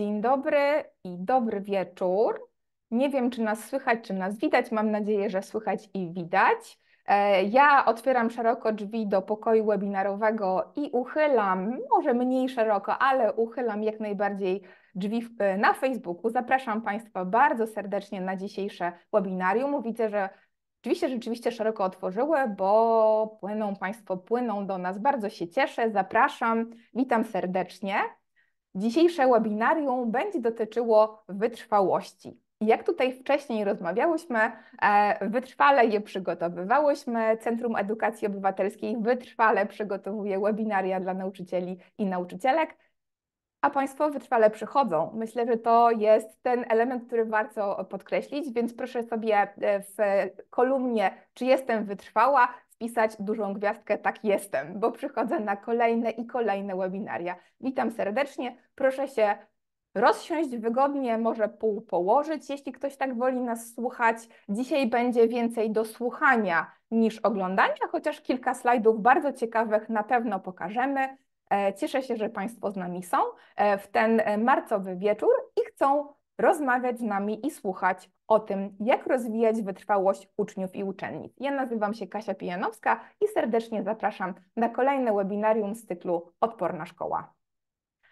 Dzień dobry i dobry wieczór. Nie wiem, czy nas słychać, czy nas widać. Mam nadzieję, że słychać i widać. E, ja otwieram szeroko drzwi do pokoju webinarowego i uchylam, może mniej szeroko, ale uchylam jak najbardziej drzwi e, na Facebooku. Zapraszam Państwa bardzo serdecznie na dzisiejsze webinarium. Widzę, że drzwi się rzeczywiście szeroko otworzyły, bo płyną Państwo, płyną do nas. Bardzo się cieszę. Zapraszam. Witam serdecznie. Dzisiejsze webinarium będzie dotyczyło wytrwałości. Jak tutaj wcześniej rozmawiałyśmy, e, wytrwale je przygotowywałyśmy. Centrum Edukacji Obywatelskiej wytrwale przygotowuje webinaria dla nauczycieli i nauczycielek, a Państwo wytrwale przychodzą. Myślę, że to jest ten element, który warto podkreślić, więc proszę sobie e, w kolumnie, czy jestem wytrwała, wpisać dużą gwiazdkę tak jestem, bo przychodzę na kolejne i kolejne webinaria. Witam serdecznie, proszę się rozsiąść wygodnie, może pół położyć, jeśli ktoś tak woli nas słuchać. Dzisiaj będzie więcej do słuchania niż oglądania, chociaż kilka slajdów bardzo ciekawych na pewno pokażemy. E, cieszę się, że Państwo z nami są e, w ten e, marcowy wieczór i chcą rozmawiać z nami i słuchać o tym, jak rozwijać wytrwałość uczniów i uczennic. Ja nazywam się Kasia Pijanowska i serdecznie zapraszam na kolejne webinarium z cyklu Odporna Szkoła.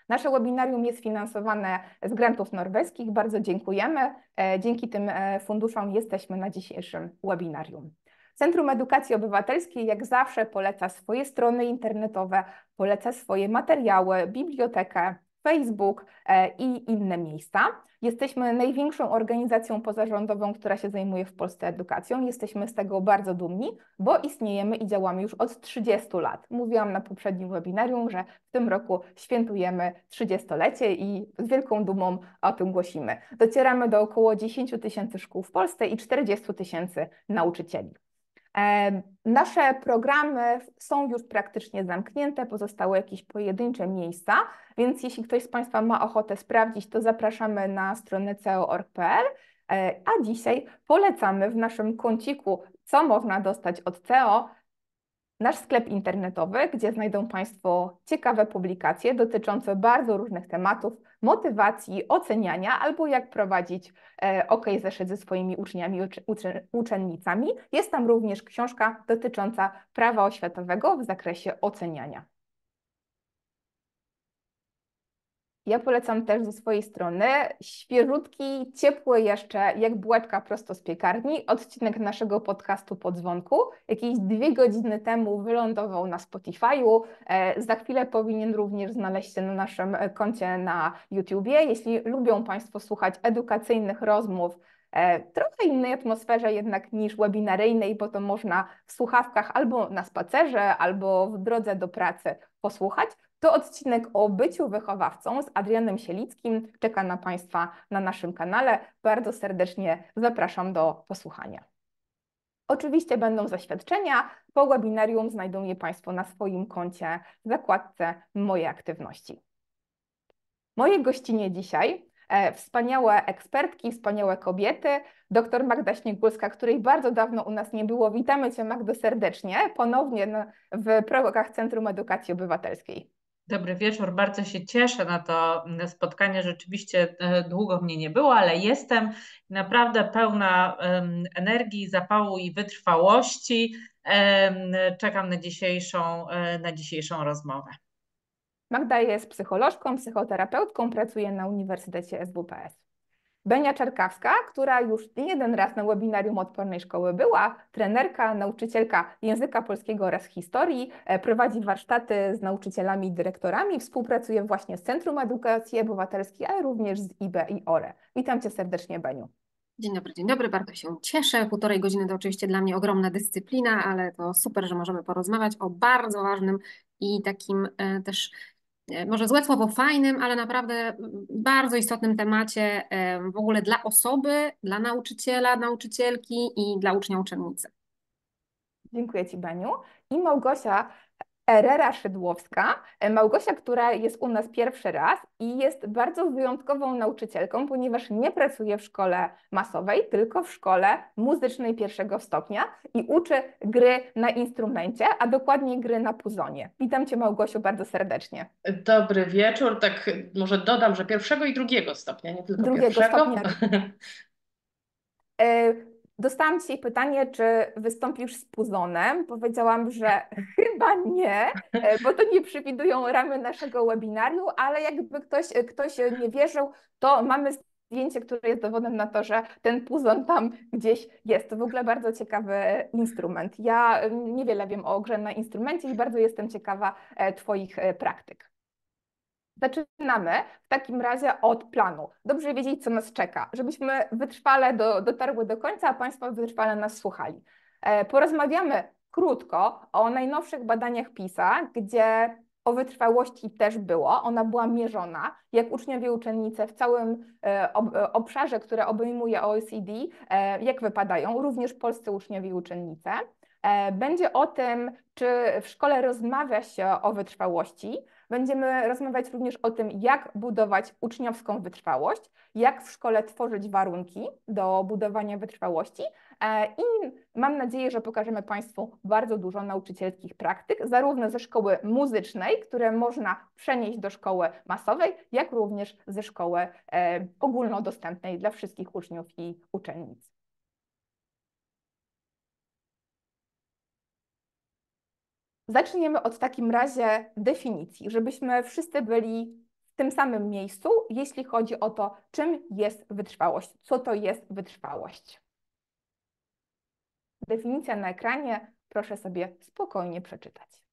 Nasze webinarium jest finansowane z grantów norweskich. Bardzo dziękujemy. E, dzięki tym e, funduszom jesteśmy na dzisiejszym webinarium. Centrum Edukacji Obywatelskiej jak zawsze poleca swoje strony internetowe, poleca swoje materiały, bibliotekę, Facebook e, i inne miejsca. Jesteśmy największą organizacją pozarządową, która się zajmuje w Polsce edukacją. Jesteśmy z tego bardzo dumni, bo istniejemy i działamy już od 30 lat. Mówiłam na poprzednim webinarium, że w tym roku świętujemy 30-lecie i z wielką dumą o tym głosimy. Docieramy do około 10 tysięcy szkół w Polsce i 40 tysięcy nauczycieli. Nasze programy są już praktycznie zamknięte, pozostały jakieś pojedyncze miejsca, więc jeśli ktoś z Państwa ma ochotę sprawdzić, to zapraszamy na stronę ceo.org.pl, e, a dzisiaj polecamy w naszym kąciku, co można dostać od CEO, nasz sklep internetowy, gdzie znajdą Państwo ciekawe publikacje dotyczące bardzo różnych tematów, motywacji, oceniania albo jak prowadzić e, OK zeszyt ze swoimi uczniami, uczy, uczennicami. Jest tam również książka dotycząca prawa oświatowego w zakresie oceniania. Ja polecam też ze swojej strony świeżutki, ciepły jeszcze, jak bułeczka prosto z piekarni, odcinek naszego podcastu po dzwonku. Jakieś dwie godziny temu wylądował na Spotify'u. E, za chwilę powinien również znaleźć się na naszym koncie na YouTubie. Jeśli lubią Państwo słuchać edukacyjnych rozmów, e, trochę innej atmosferze jednak niż webinaryjnej, bo to można w słuchawkach albo na spacerze, albo w drodze do pracy posłuchać, to odcinek o byciu wychowawcą z Adrianem Sielickim czeka na Państwa na naszym kanale. Bardzo serdecznie zapraszam do posłuchania. Oczywiście będą zaświadczenia. Po webinarium znajdą je Państwo na swoim koncie w zakładce Moje aktywności. Moje gościnie dzisiaj e, wspaniałe ekspertki, wspaniałe kobiety, dr Magda Śniegulska, której bardzo dawno u nas nie było. Witamy Cię Magdo serdecznie, ponownie w progach Centrum Edukacji Obywatelskiej. Dobry wieczór, bardzo się cieszę na to spotkanie. Rzeczywiście e, długo mnie nie było, ale jestem naprawdę pełna energii, zapału i wytrwałości. Czekam na dzisiejszą, e, na dzisiejszą rozmowę. Magda jest psycholożką, psychoterapeutką, pracuje na Uniwersytecie SWPS. Benia Czerkawska, która już nie jeden raz na webinarium Odpornej Szkoły była, trenerka, nauczycielka języka polskiego oraz historii, e, prowadzi warsztaty z nauczycielami i dyrektorami, współpracuje właśnie z Centrum Edukacji Obywatelskiej, ale również z IBE i ORE. Witam Cię serdecznie, Beniu. Dzień dobry, dzień dobry, bardzo się cieszę. Półtorej godziny to oczywiście dla mnie ogromna dyscyplina, ale to super, że możemy porozmawiać o bardzo ważnym i takim e, też może złe słowo fajnym, ale naprawdę bardzo istotnym temacie w ogóle dla osoby, dla nauczyciela, nauczycielki i dla ucznia uczennicy. Dziękuję Ci Baniu. I Małgosia Erera Szydłowska. Małgosia, która jest u nas pierwszy raz i jest bardzo wyjątkową nauczycielką, ponieważ nie pracuje w szkole masowej, tylko w szkole muzycznej pierwszego stopnia i uczy gry na instrumencie, a dokładniej gry na puzonie. Witam Cię Małgosiu bardzo serdecznie. Dobry wieczór. Tak może dodam, że pierwszego i drugiego stopnia, nie tylko Drugiego pierwszego. stopnia. E, Dostałam dzisiaj pytanie, czy wystąpisz z puzonem. Powiedziałam, że chyba nie, e, bo to nie przewidują ramy naszego webinarium, ale jakby ktoś, ktoś nie wierzył, to mamy zdjęcie, które jest dowodem na to, że ten puzon tam gdzieś jest. To w ogóle bardzo ciekawy instrument. Ja niewiele wiem o grze na instrumencie i bardzo jestem ciekawa e, Twoich e, praktyk. Zaczynamy w takim razie od planu. Dobrze wiedzieć, co nas czeka, żebyśmy wytrwale do, dotarły do końca, a Państwo wytrwale nas słuchali. E, porozmawiamy krótko o najnowszych badaniach PISA, gdzie o wytrwałości też było. Ona była mierzona, jak uczniowie i uczennice w całym e, e, obszarze, który obejmuje OECD, jak wypadają, również polscy uczniowie i uczennice. Będzie o tym, czy w szkole rozmawia się o wytrwałości, Będziemy rozmawiać również o tym, jak budować uczniowską wytrwałość, jak w szkole tworzyć warunki do budowania wytrwałości e, i mam nadzieję, że pokażemy Państwu bardzo dużo nauczycielskich praktyk, zarówno ze szkoły muzycznej, które można przenieść do szkoły masowej, jak również ze szkoły e, ogólnodostępnej dla wszystkich uczniów i uczennic. Zaczniemy od takim razie definicji, żebyśmy wszyscy byli w tym samym miejscu, jeśli chodzi o to, czym jest wytrwałość, co to jest wytrwałość. Definicja na ekranie, proszę sobie spokojnie przeczytać.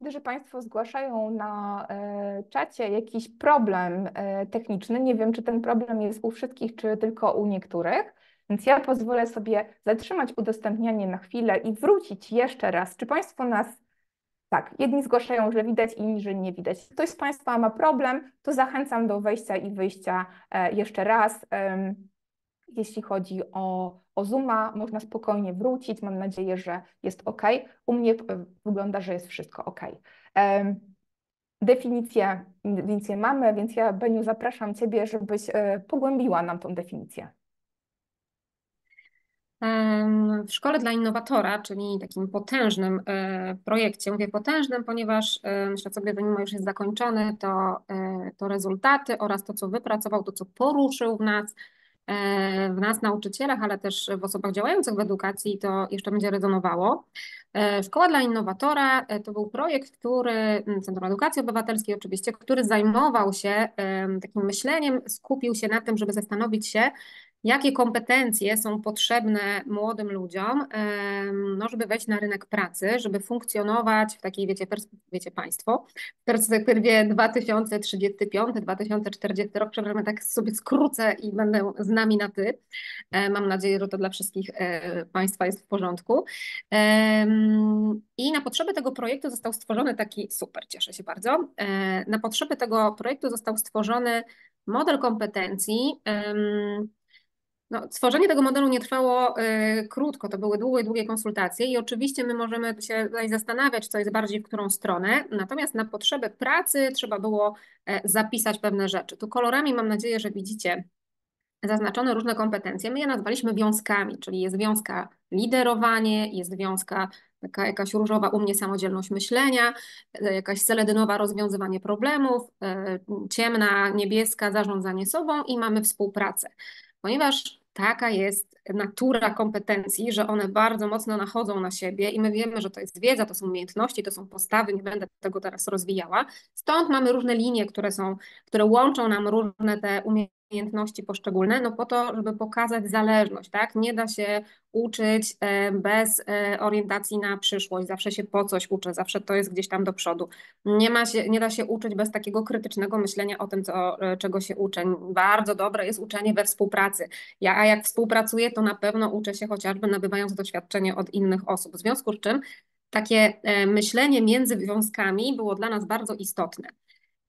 Gdyż Państwo zgłaszają na e, czacie jakiś problem e, techniczny, nie wiem, czy ten problem jest u wszystkich, czy tylko u niektórych, więc ja pozwolę sobie zatrzymać udostępnianie na chwilę i wrócić jeszcze raz. Czy Państwo nas tak, jedni zgłaszają, że widać, inni, że nie widać. Ktoś z Państwa ma problem, to zachęcam do wejścia i wyjścia e, jeszcze raz. Jeśli chodzi o, o Zooma, można spokojnie wrócić. Mam nadzieję, że jest OK. U mnie e, wygląda, że jest wszystko OK. Definicję, definicję mamy, więc ja, Beniu, zapraszam Ciebie, żebyś e, pogłębiła nam tą definicję. W Szkole dla Innowatora, czyli takim potężnym e, projekcie, mówię potężnym, ponieważ myślę sobie, że mimo już jest zakończony, to, to rezultaty oraz to, co wypracował, to, co poruszył w nas, w nas, nauczycielach, ale też w osobach działających w edukacji, to jeszcze będzie rezonowało. E, Szkoła dla Innowatora e, to był projekt, który, Centrum Edukacji Obywatelskiej oczywiście, który zajmował się takim myśleniem, skupił się na tym, żeby zastanowić się, jakie kompetencje są potrzebne młodym ludziom, no, żeby wejść na rynek pracy, żeby funkcjonować w takiej, wiecie, wiecie Państwo, w perspektywie 2035-2040 rok, przepraszam, tak sobie skrócę i będę z nami na ty. E, mam nadzieję, że to dla wszystkich e, Państwa jest w porządku. I na potrzeby tego projektu został stworzony taki, super, cieszę się bardzo, e, na potrzeby tego projektu został stworzony model kompetencji, no, stworzenie tego modelu nie trwało y, krótko, to były długie, długie konsultacje i oczywiście my możemy się tutaj zastanawiać, co jest bardziej w którą stronę, natomiast na potrzeby pracy trzeba było y, zapisać pewne rzeczy. Tu kolorami mam nadzieję, że widzicie zaznaczone różne kompetencje. My je nazwaliśmy wiązkami, czyli jest wiązka liderowanie, jest wiązka taka jakaś różowa u mnie samodzielność myślenia, e, jakaś seledynowa rozwiązywanie problemów, ciemna niebieska zarządzanie sobą i mamy współpracę. Ponieważ taka jest natura kompetencji, że one bardzo mocno nachodzą na siebie i my wiemy, że to jest wiedza, to są umiejętności, to są postawy, nie będę tego teraz rozwijała. Stąd mamy różne linie, które są, które łączą nam różne te umiejętności poszczególne, no po to, żeby pokazać zależność, tak? Nie da się uczyć e, bez e, orientacji na przyszłość, zawsze się po coś uczę, zawsze to jest gdzieś tam do przodu. Nie, ma się, nie da się uczyć bez takiego krytycznego myślenia o tym, co, e, czego się uczę. Bardzo dobre jest uczenie we współpracy. Ja a jak współpracuję, to na pewno uczę się chociażby nabywając doświadczenie od innych osób, w związku z czym takie myślenie między wiązkami było dla nas bardzo istotne.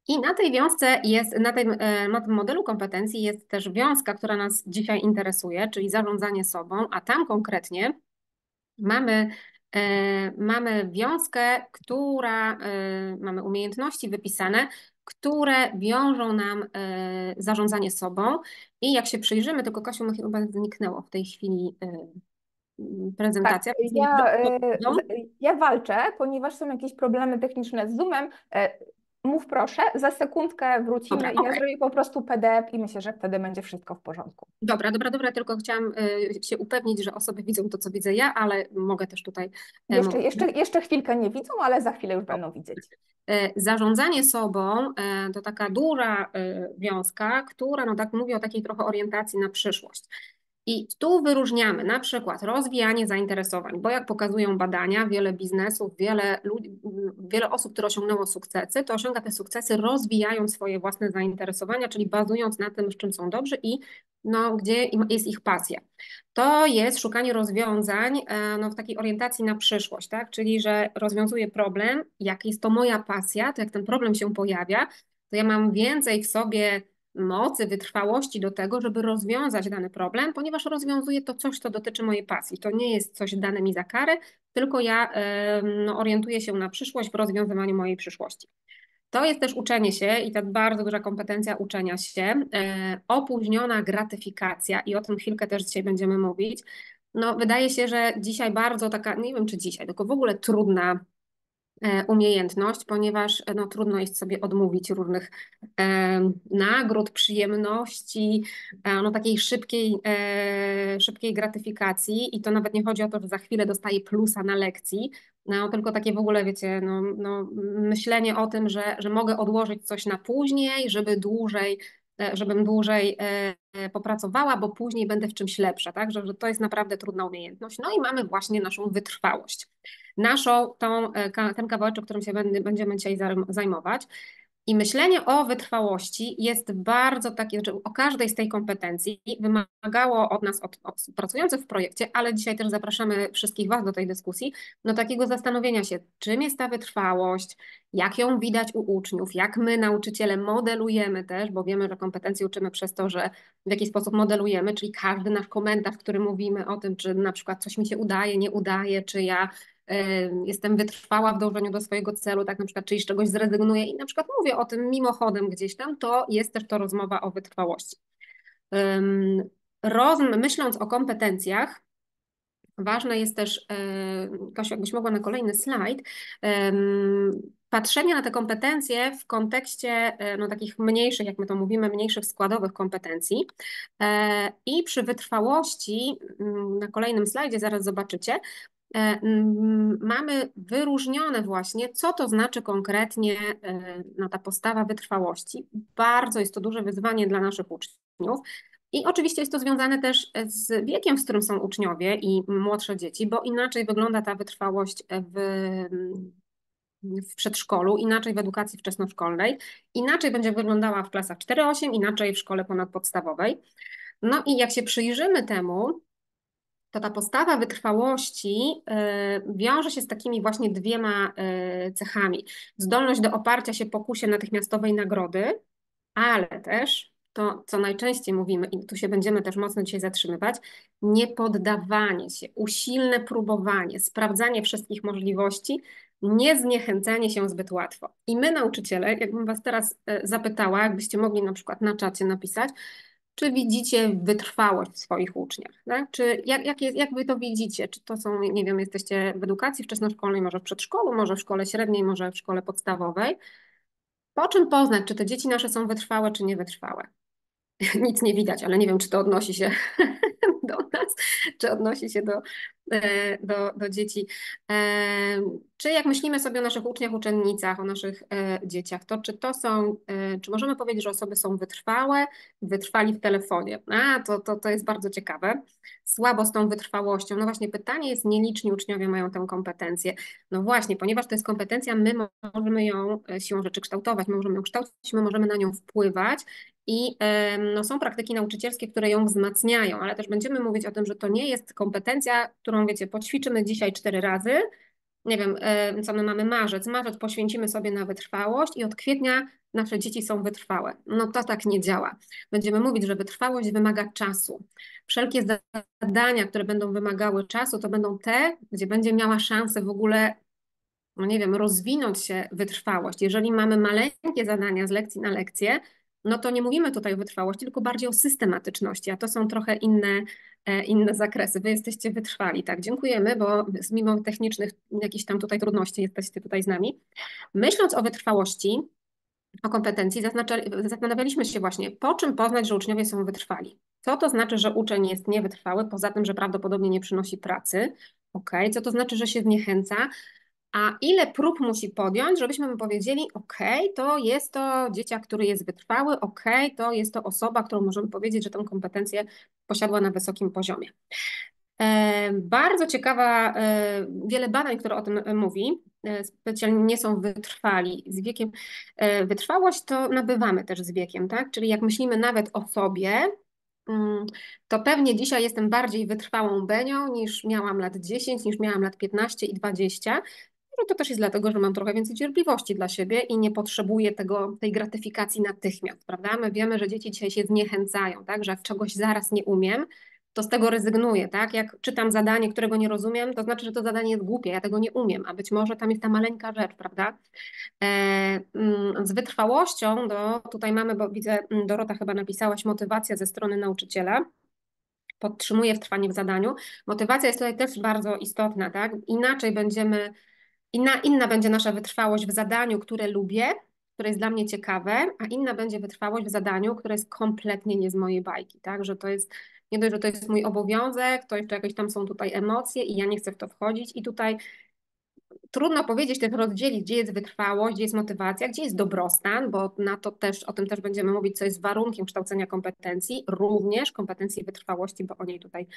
I na tej wiązce jest, na tym, e, na tym modelu kompetencji jest też wiązka, która nas dzisiaj interesuje, czyli zarządzanie sobą, a tam konkretnie mamy, e, mamy wiązkę, która, e, mamy umiejętności wypisane, które wiążą nam e, zarządzanie sobą. I jak się przyjrzymy, tylko Kasiu, mi chyba zniknęło w tej chwili e, prezentacja. Tak, ja, e, ja walczę, ponieważ są jakieś problemy techniczne z Zoomem. Mów proszę, za sekundkę wrócimy Dobra, i ja okej. zrobię po prostu PDF i myślę, że wtedy będzie wszystko w porządku. Dobra, dobra, dobra, tylko chciałam e, się upewnić, że osoby widzą to, co widzę ja, ale mogę też tutaj e, Jeszcze, jeszcze, jeszcze chwilkę nie widzą, ale za chwilę już będą widzieć. E, Zarządzanie sobą to taka duża wiązka, która, no tak mówię o takiej trochę orientacji na przyszłość. I tu wyróżniamy na przykład rozwijanie zainteresowań, bo jak pokazują badania, wiele biznesów, wiele, ludzi, wiele osób, które osiągnęło sukcesy, to osiąga te sukcesy rozwijając swoje własne zainteresowania, czyli bazując na tym, z czym są dobrzy i no, gdzie jest ich pasja. To jest szukanie rozwiązań e, no, w takiej orientacji na przyszłość, tak? Czyli, że rozwiązuję problem, jak jest to moja pasja, to jak ten problem się pojawia, to ja mam więcej w sobie mocy, wytrwałości do tego, żeby rozwiązać dany problem, ponieważ rozwiązuję to coś, co dotyczy mojej pasji. To nie jest coś dane mi za karę, tylko ja no, orientuję się na przyszłość w rozwiązywaniu mojej przyszłości. To jest też uczenie się i ta bardzo duża kompetencja uczenia się, e, opóźniona gratyfikacja i o tym chwilkę też dzisiaj będziemy mówić. No, wydaje się, że dzisiaj bardzo taka, nie wiem czy dzisiaj, tylko w ogóle trudna umiejętność, ponieważ e, no, trudno jest sobie odmówić różnych e, nagród, przyjemności, e, no, takiej szybkiej, e, szybkiej gratyfikacji. I to nawet nie chodzi o to, że za chwilę dostaję plusa na lekcji, no, tylko takie w ogóle, wiecie, no, no, myślenie o tym, że, że mogę odłożyć coś na później, żeby dłużej, e, żebym dłużej e, e, popracowała, bo później będę w czymś lepsza, tak? Że, że to jest naprawdę trudna umiejętność. No i mamy właśnie naszą wytrwałość. Naszą, tą, e, ten kawałeczek, którym się będziemy dzisiaj zajm- zajmować. I myślenie o wytrwałości jest bardzo takie, że o każdej z tej kompetencji wymagało od nas, od osób pracujących w projekcie, ale dzisiaj też zapraszamy wszystkich Was do tej dyskusji, no takiego zastanowienia się, czym jest ta wytrwałość, jak ją widać u uczniów, jak my, nauczyciele, modelujemy też, bo wiemy, że kompetencje uczymy przez to, że w jaki sposób modelujemy, czyli każdy nasz komentarz, który mówimy o tym, czy na przykład coś mi się udaje, nie udaje, czy ja jestem wytrwała w dążeniu do swojego celu, tak na przykład, czyli z czegoś zrezygnuję i na przykład mówię o tym mimochodem gdzieś tam, to jest też to rozmowa o wytrwałości. Roz, myśląc o kompetencjach, Ważne jest też, e, Kasiu, jakbyś mogła na kolejny slajd, patrzenie na te kompetencje w kontekście e, no, takich mniejszych, jak my to mówimy, mniejszych składowych kompetencji. E, I przy wytrwałości, mm, na kolejnym slajdzie zaraz zobaczycie, mamy wyróżnione właśnie, co to znaczy konkretnie e, no, ta postawa wytrwałości. Bardzo jest to duże wyzwanie dla naszych uczniów. I oczywiście jest to związane też z wiekiem, w którym są uczniowie i młodsze dzieci, bo inaczej wygląda ta wytrwałość w, w przedszkolu, inaczej w edukacji wczesnoszkolnej, inaczej będzie wyglądała w klasach 4-8, inaczej w szkole ponadpodstawowej. No i jak się przyjrzymy temu, to ta postawa wytrwałości y, wiąże się z takimi właśnie dwiema y, cechami. Zdolność do oparcia się pokusie natychmiastowej nagrody, ale też to, co najczęściej mówimy, i tu się będziemy też mocno dzisiaj zatrzymywać, niepoddawanie się, usilne próbowanie, sprawdzanie wszystkich możliwości, nie zniechęcanie się zbyt łatwo. I my, nauczyciele, jakbym Was teraz e, zapytała, jakbyście mogli na przykład na czacie napisać, czy widzicie wytrwałość w swoich uczniach? Tak? Czy jak, jak, jest, jak wy to widzicie? Czy to są, nie wiem, jesteście w edukacji wczesnoszkolnej, może w przedszkolu, może w szkole średniej, może w szkole podstawowej? Po czym poznać, czy te dzieci nasze są wytrwałe, czy niewytrwałe? Nic nie widać, ale nie wiem, czy to odnosi się do nas. czy odnosi się do, e, do, do dzieci. E, czy jak myślimy sobie o naszych uczniach, uczennicach, o naszych e, dzieciach, to czy to są, czy możemy powiedzieć, że osoby są wytrwałe, wytrwali w telefonie? A, to, to, to jest bardzo ciekawe. Słabo z tą wytrwałością. No właśnie pytanie jest, nieliczni uczniowie mają tę kompetencję. No właśnie, ponieważ to jest kompetencja, my możemy ją siłą rzeczy kształtować, my możemy ją kształcić, my możemy na nią wpływać i no, są praktyki nauczycielskie, które ją wzmacniają, ale też będziemy mówić o tym, że to nie jest kompetencja, którą wiecie, poćwiczymy dzisiaj cztery razy. Nie wiem, co my mamy marzec. Marzec poświęcimy sobie na wytrwałość i od kwietnia nasze dzieci są wytrwałe. No to tak nie działa. Będziemy mówić, że wytrwałość wymaga czasu. Wszelkie zadania, które będą wymagały czasu, to będą te, gdzie będzie miała szansę w ogóle no nie wiem, rozwinąć się wytrwałość. Jeżeli mamy maleńkie zadania z lekcji na lekcję, no to nie mówimy tutaj o wytrwałości, tylko bardziej o systematyczności, a to są trochę inne, e, inne zakresy. Wy jesteście wytrwali, tak? Dziękujemy, bo mimo technicznych jakichś tam tutaj trudności jesteście tutaj z nami. Myśląc o wytrwałości, o kompetencji, zastanawialiśmy się właśnie, po czym poznać, że uczniowie są wytrwali. Co to znaczy, że uczeń jest niewytrwały, poza tym, że prawdopodobnie nie przynosi pracy? Ok, co to znaczy, że się zniechęca? A ile prób musi podjąć, żebyśmy mu powiedzieli, ok, to jest to dzieciak, który jest wytrwały, ok, to jest to osoba, którą możemy powiedzieć, że tę kompetencję posiadła na wysokim poziomie. E, bardzo ciekawa, e, wiele badań, które o tym mówi, e, specjalnie nie są wytrwali z wiekiem. Wytrwałość to nabywamy też z wiekiem, tak? Czyli jak myślimy nawet o sobie, mm, to pewnie dzisiaj jestem bardziej wytrwałą Benią niż miałam lat 10, niż miałam lat 15 i 20, no to też jest dlatego, że mam trochę więcej cierpliwości dla siebie i nie potrzebuję tego, tej gratyfikacji natychmiast, prawda? My wiemy, że dzieci dzisiaj się zniechęcają, tak? Że jak czegoś zaraz nie umiem, to z tego rezygnuję, tak? Jak czytam zadanie, którego nie rozumiem, to znaczy, że to zadanie jest głupie, ja tego nie umiem, a być może tam jest ta maleńka rzecz, prawda? E, mm, z wytrwałością, do, tutaj mamy, bo widzę, mm, Dorota chyba napisałaś, motywacja ze strony nauczyciela podtrzymuje w trwanie w zadaniu. Motywacja jest tutaj też bardzo istotna, tak? Inaczej będziemy Inna, inna będzie nasza wytrwałość w zadaniu, które lubię, które jest dla mnie ciekawe, a inna będzie wytrwałość w zadaniu, które jest kompletnie nie z mojej bajki, tak? Że to jest nie dość, że to jest mój obowiązek, to jeszcze jakieś tam są tutaj emocje i ja nie chcę w to wchodzić i tutaj trudno powiedzieć też rozdzielić, gdzie jest wytrwałość, gdzie jest motywacja, gdzie jest dobrostan, bo na to też, o tym też będziemy mówić, co jest warunkiem kształcenia kompetencji, również kompetencji wytrwałości, bo o niej tutaj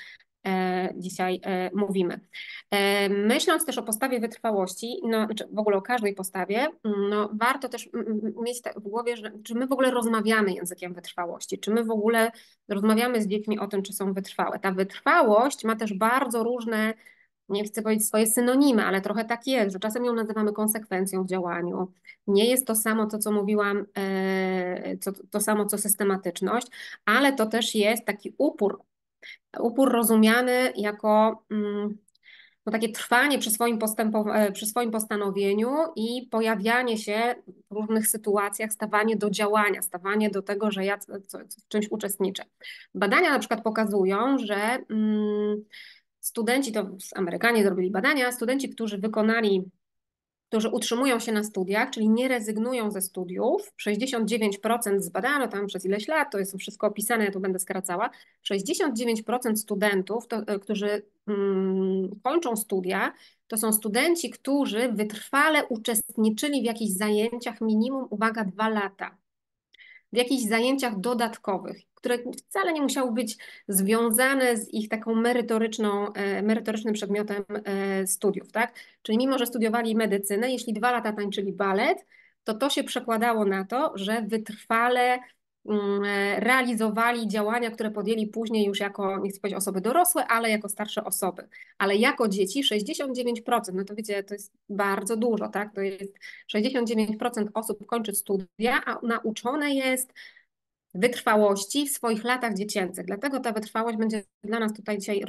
e, dzisiaj e, mówimy. E, myśląc też o postawie wytrwałości, no, czy w ogóle o każdej postawie, no, warto też mieć w głowie, że, czy my w ogóle rozmawiamy językiem wytrwałości, czy my w ogóle rozmawiamy z dziećmi o tym, czy są wytrwałe. Ta wytrwałość ma też bardzo różne nie chcę powiedzieć swoje synonimy, ale trochę tak jest, że czasem ją nazywamy konsekwencją w działaniu. Nie jest to samo to, co mówiłam, e, to, samo co systematyczność, ale to też jest taki upór. Upór rozumiany jako mm, no takie trwanie przy swoim, e, przy swoim postanowieniu i pojawianie się w różnych sytuacjach, stawanie do działania, stawanie do tego, że ja w czymś uczestniczę. Badania na przykład pokazują, że mm, studenci, to Amerykanie zrobili badania, studenci, którzy wykonali, którzy utrzymują się na studiach, czyli nie rezygnują ze studiów, 69% zbadano tam przez ileś lat, to jest wszystko opisane, ja tu będę skracała, 69% studentów, to, e, którzy mm, kończą studia, to są studenci, którzy wytrwale uczestniczyli w jakichś zajęciach minimum, uwaga, dwa lata w jakichś zajęciach dodatkowych, które wcale nie musiały być związane z ich taką merytoryczną, e, merytorycznym przedmiotem e, studiów, tak? Czyli mimo, że studiowali medycynę, jeśli dwa lata tańczyli balet, to to się przekładało na to, że wytrwale realizowali działania, które podjęli później już jako, nie chcę powiedzieć osoby dorosłe, ale jako starsze osoby. Ale jako dzieci 69%, no to wiecie, to jest bardzo dużo, tak? To jest 69% osób kończy studia, a nauczone jest wytrwałości w swoich latach dziecięcych. Dlatego ta wytrwałość będzie dla nas tutaj dzisiaj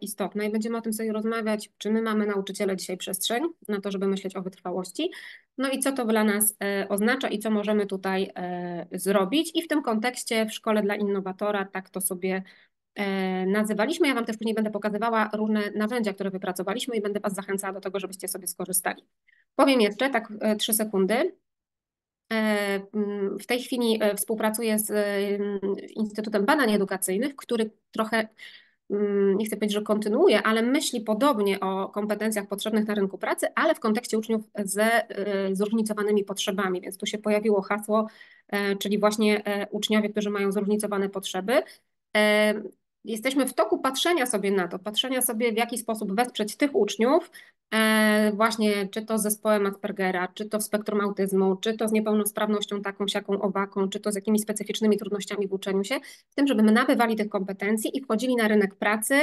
istotne i będziemy o tym sobie rozmawiać, czy my mamy nauczyciele dzisiaj przestrzeń na to, żeby myśleć o wytrwałości, no i co to dla nas e, oznacza i co możemy tutaj e, zrobić i w tym kontekście w Szkole dla Innowatora tak to sobie nazywaliśmy. Ja Wam też później będę pokazywała różne narzędzia, które wypracowaliśmy i będę Was zachęcała do tego, żebyście sobie skorzystali. Powiem jeszcze, tak trzy sekundy, w tej chwili współpracuję z Instytutem Badań Edukacyjnych, który trochę nie chcę powiedzieć, że kontynuuje, ale myśli podobnie o kompetencjach potrzebnych na rynku pracy, ale w kontekście uczniów ze zróżnicowanymi potrzebami. Więc tu się pojawiło hasło, czyli właśnie uczniowie, którzy mają zróżnicowane potrzeby jesteśmy w toku patrzenia sobie na to, patrzenia sobie w jaki sposób wesprzeć tych uczniów, e, właśnie czy to z zespołem Aspergera, czy to w spektrum autyzmu, czy to z niepełnosprawnością taką, siaką, owaką, czy to z jakimiś specyficznymi trudnościami w uczeniu się, w tym, żeby my nabywali tych kompetencji i wchodzili na rynek pracy,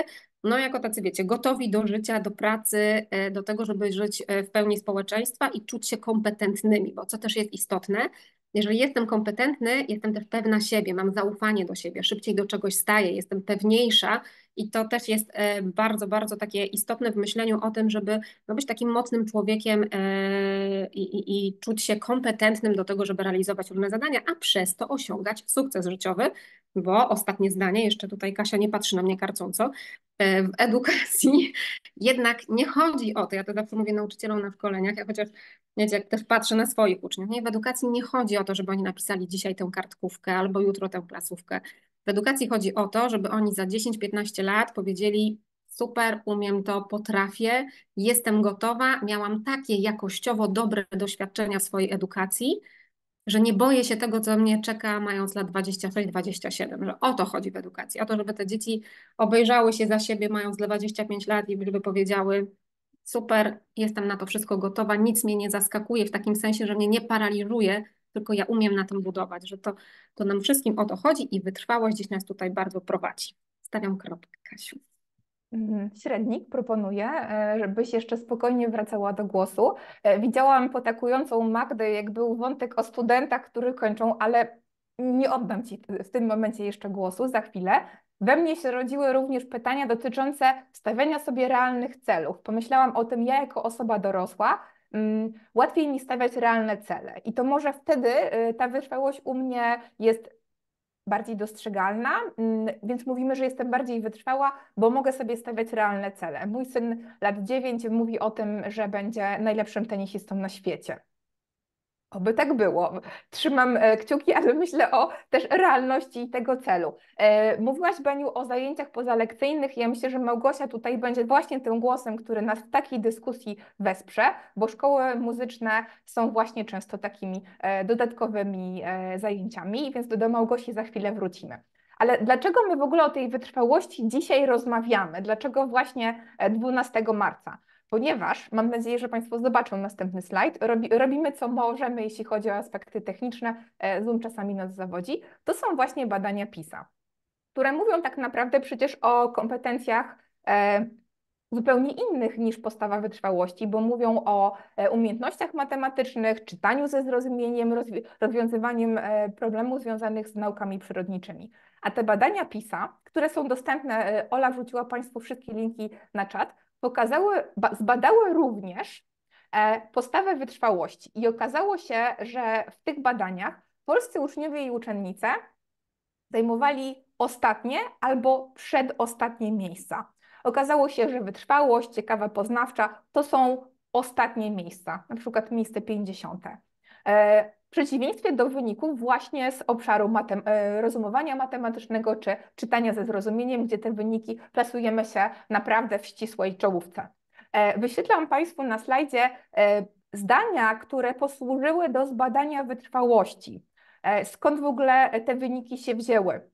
no jako tacy, wiecie, gotowi do życia, do pracy, e, do tego, żeby żyć e, w pełni społeczeństwa i czuć się kompetentnymi, bo co też jest istotne, jeżeli jestem kompetentny, jestem też pewna siebie, mam zaufanie do siebie, szybciej do czegoś staję, jestem pewniejsza i to też jest e, bardzo, bardzo takie istotne w myśleniu o tym, żeby no, być takim mocnym człowiekiem e, i, i, i czuć się kompetentnym do tego, żeby realizować różne zadania, a przez to osiągać sukces życiowy, bo ostatnie zdanie, jeszcze tutaj Kasia nie patrzy na mnie karcąco, e, w edukacji jednak nie chodzi o to, ja to zawsze mówię nauczycielom na szkoleniach, ja chociaż wiecie, jak też patrzę na swoich uczniów, nie? w edukacji nie chodzi o to, żeby oni napisali dzisiaj tę kartkówkę albo jutro tę klasówkę. W edukacji chodzi o to, żeby oni za 10-15 lat powiedzieli super, umiem to, potrafię, jestem gotowa, miałam takie jakościowo dobre doświadczenia w swojej edukacji, że nie boję się tego, co mnie czeka, mając lat 26-27, że o to chodzi w edukacji, o to, żeby te dzieci obejrzały się za siebie, mając 25 lat i żeby powiedziały, super, jestem na to wszystko gotowa, nic mnie nie zaskakuje w takim sensie, że mnie nie paraliżuje, tylko ja umiem na tym budować, że to, to nam wszystkim o to chodzi i wytrwałość gdzieś nas tutaj bardzo prowadzi. Stawiam kropkę, Kasiu. Mhm. Średnik proponuje, e, żebyś jeszcze spokojnie wracała do głosu. E, widziałam potakującą Magdę, jak był wątek o studentach, którzy kończą, ale nie oddam Ci w tym momencie jeszcze głosu, za chwilę. We mnie się rodziły również pytania dotyczące stawiania sobie realnych celów. Pomyślałam o tym ja jako osoba dorosła, łatwiej mi stawiać realne cele. I to może wtedy y, ta wytrwałość u mnie jest bardziej dostrzegalna, mm, więc mówimy, że jestem bardziej wytrwała, bo mogę sobie stawiać realne cele. Mój syn lat 9 mówi o tym, że będzie najlepszym tenisistą na świecie. Oby tak było. Trzymam e, kciuki, ale myślę o też realności tego celu. E, mówiłaś, Beniu, o zajęciach pozalekcyjnych. Ja myślę, że Małgosia tutaj będzie właśnie tym głosem, który nas w takiej dyskusji wesprze, bo szkoły muzyczne są właśnie często takimi e, dodatkowymi zajęciami, więc do Małgosi za chwilę wrócimy. Ale dlaczego my w ogóle o tej wytrwałości dzisiaj rozmawiamy? Dlaczego właśnie 12 marca? Ponieważ mam nadzieję, że Państwo zobaczą następny slajd. Robi, robimy co możemy, jeśli chodzi o aspekty techniczne. E, Zoom czasami nas zawodzi. To są właśnie badania PISA, które mówią tak naprawdę przecież o kompetencjach e, zupełnie innych niż postawa wytrwałości, bo mówią o e, umiejętnościach matematycznych, czytaniu ze zrozumieniem, rozwiązywaniem problemów związanych z naukami przyrodniczymi. A te badania PISA, które są dostępne, Ola wrzuciła Państwu wszystkie linki na czat, pokazały, zbadały również e, postawę wytrwałości i okazało się, że w tych badaniach polscy uczniowie i uczennice zajmowali ostatnie albo przedostatnie miejsca. Okazało się, że wytrwałość, ciekawa poznawcza to są ostatnie miejsca, na przykład miejsce 50 przeciwieństwie do wyników właśnie z obszaru matem e, rozumowania matematycznego czy czytania ze zrozumieniem, gdzie te wyniki plasujemy się naprawdę w ścisłej czołówce. E, wyświetlam Państwu na slajdzie e, zdania, które posłużyły do zbadania wytrwałości. Skąd w ogóle te wyniki się wzięły?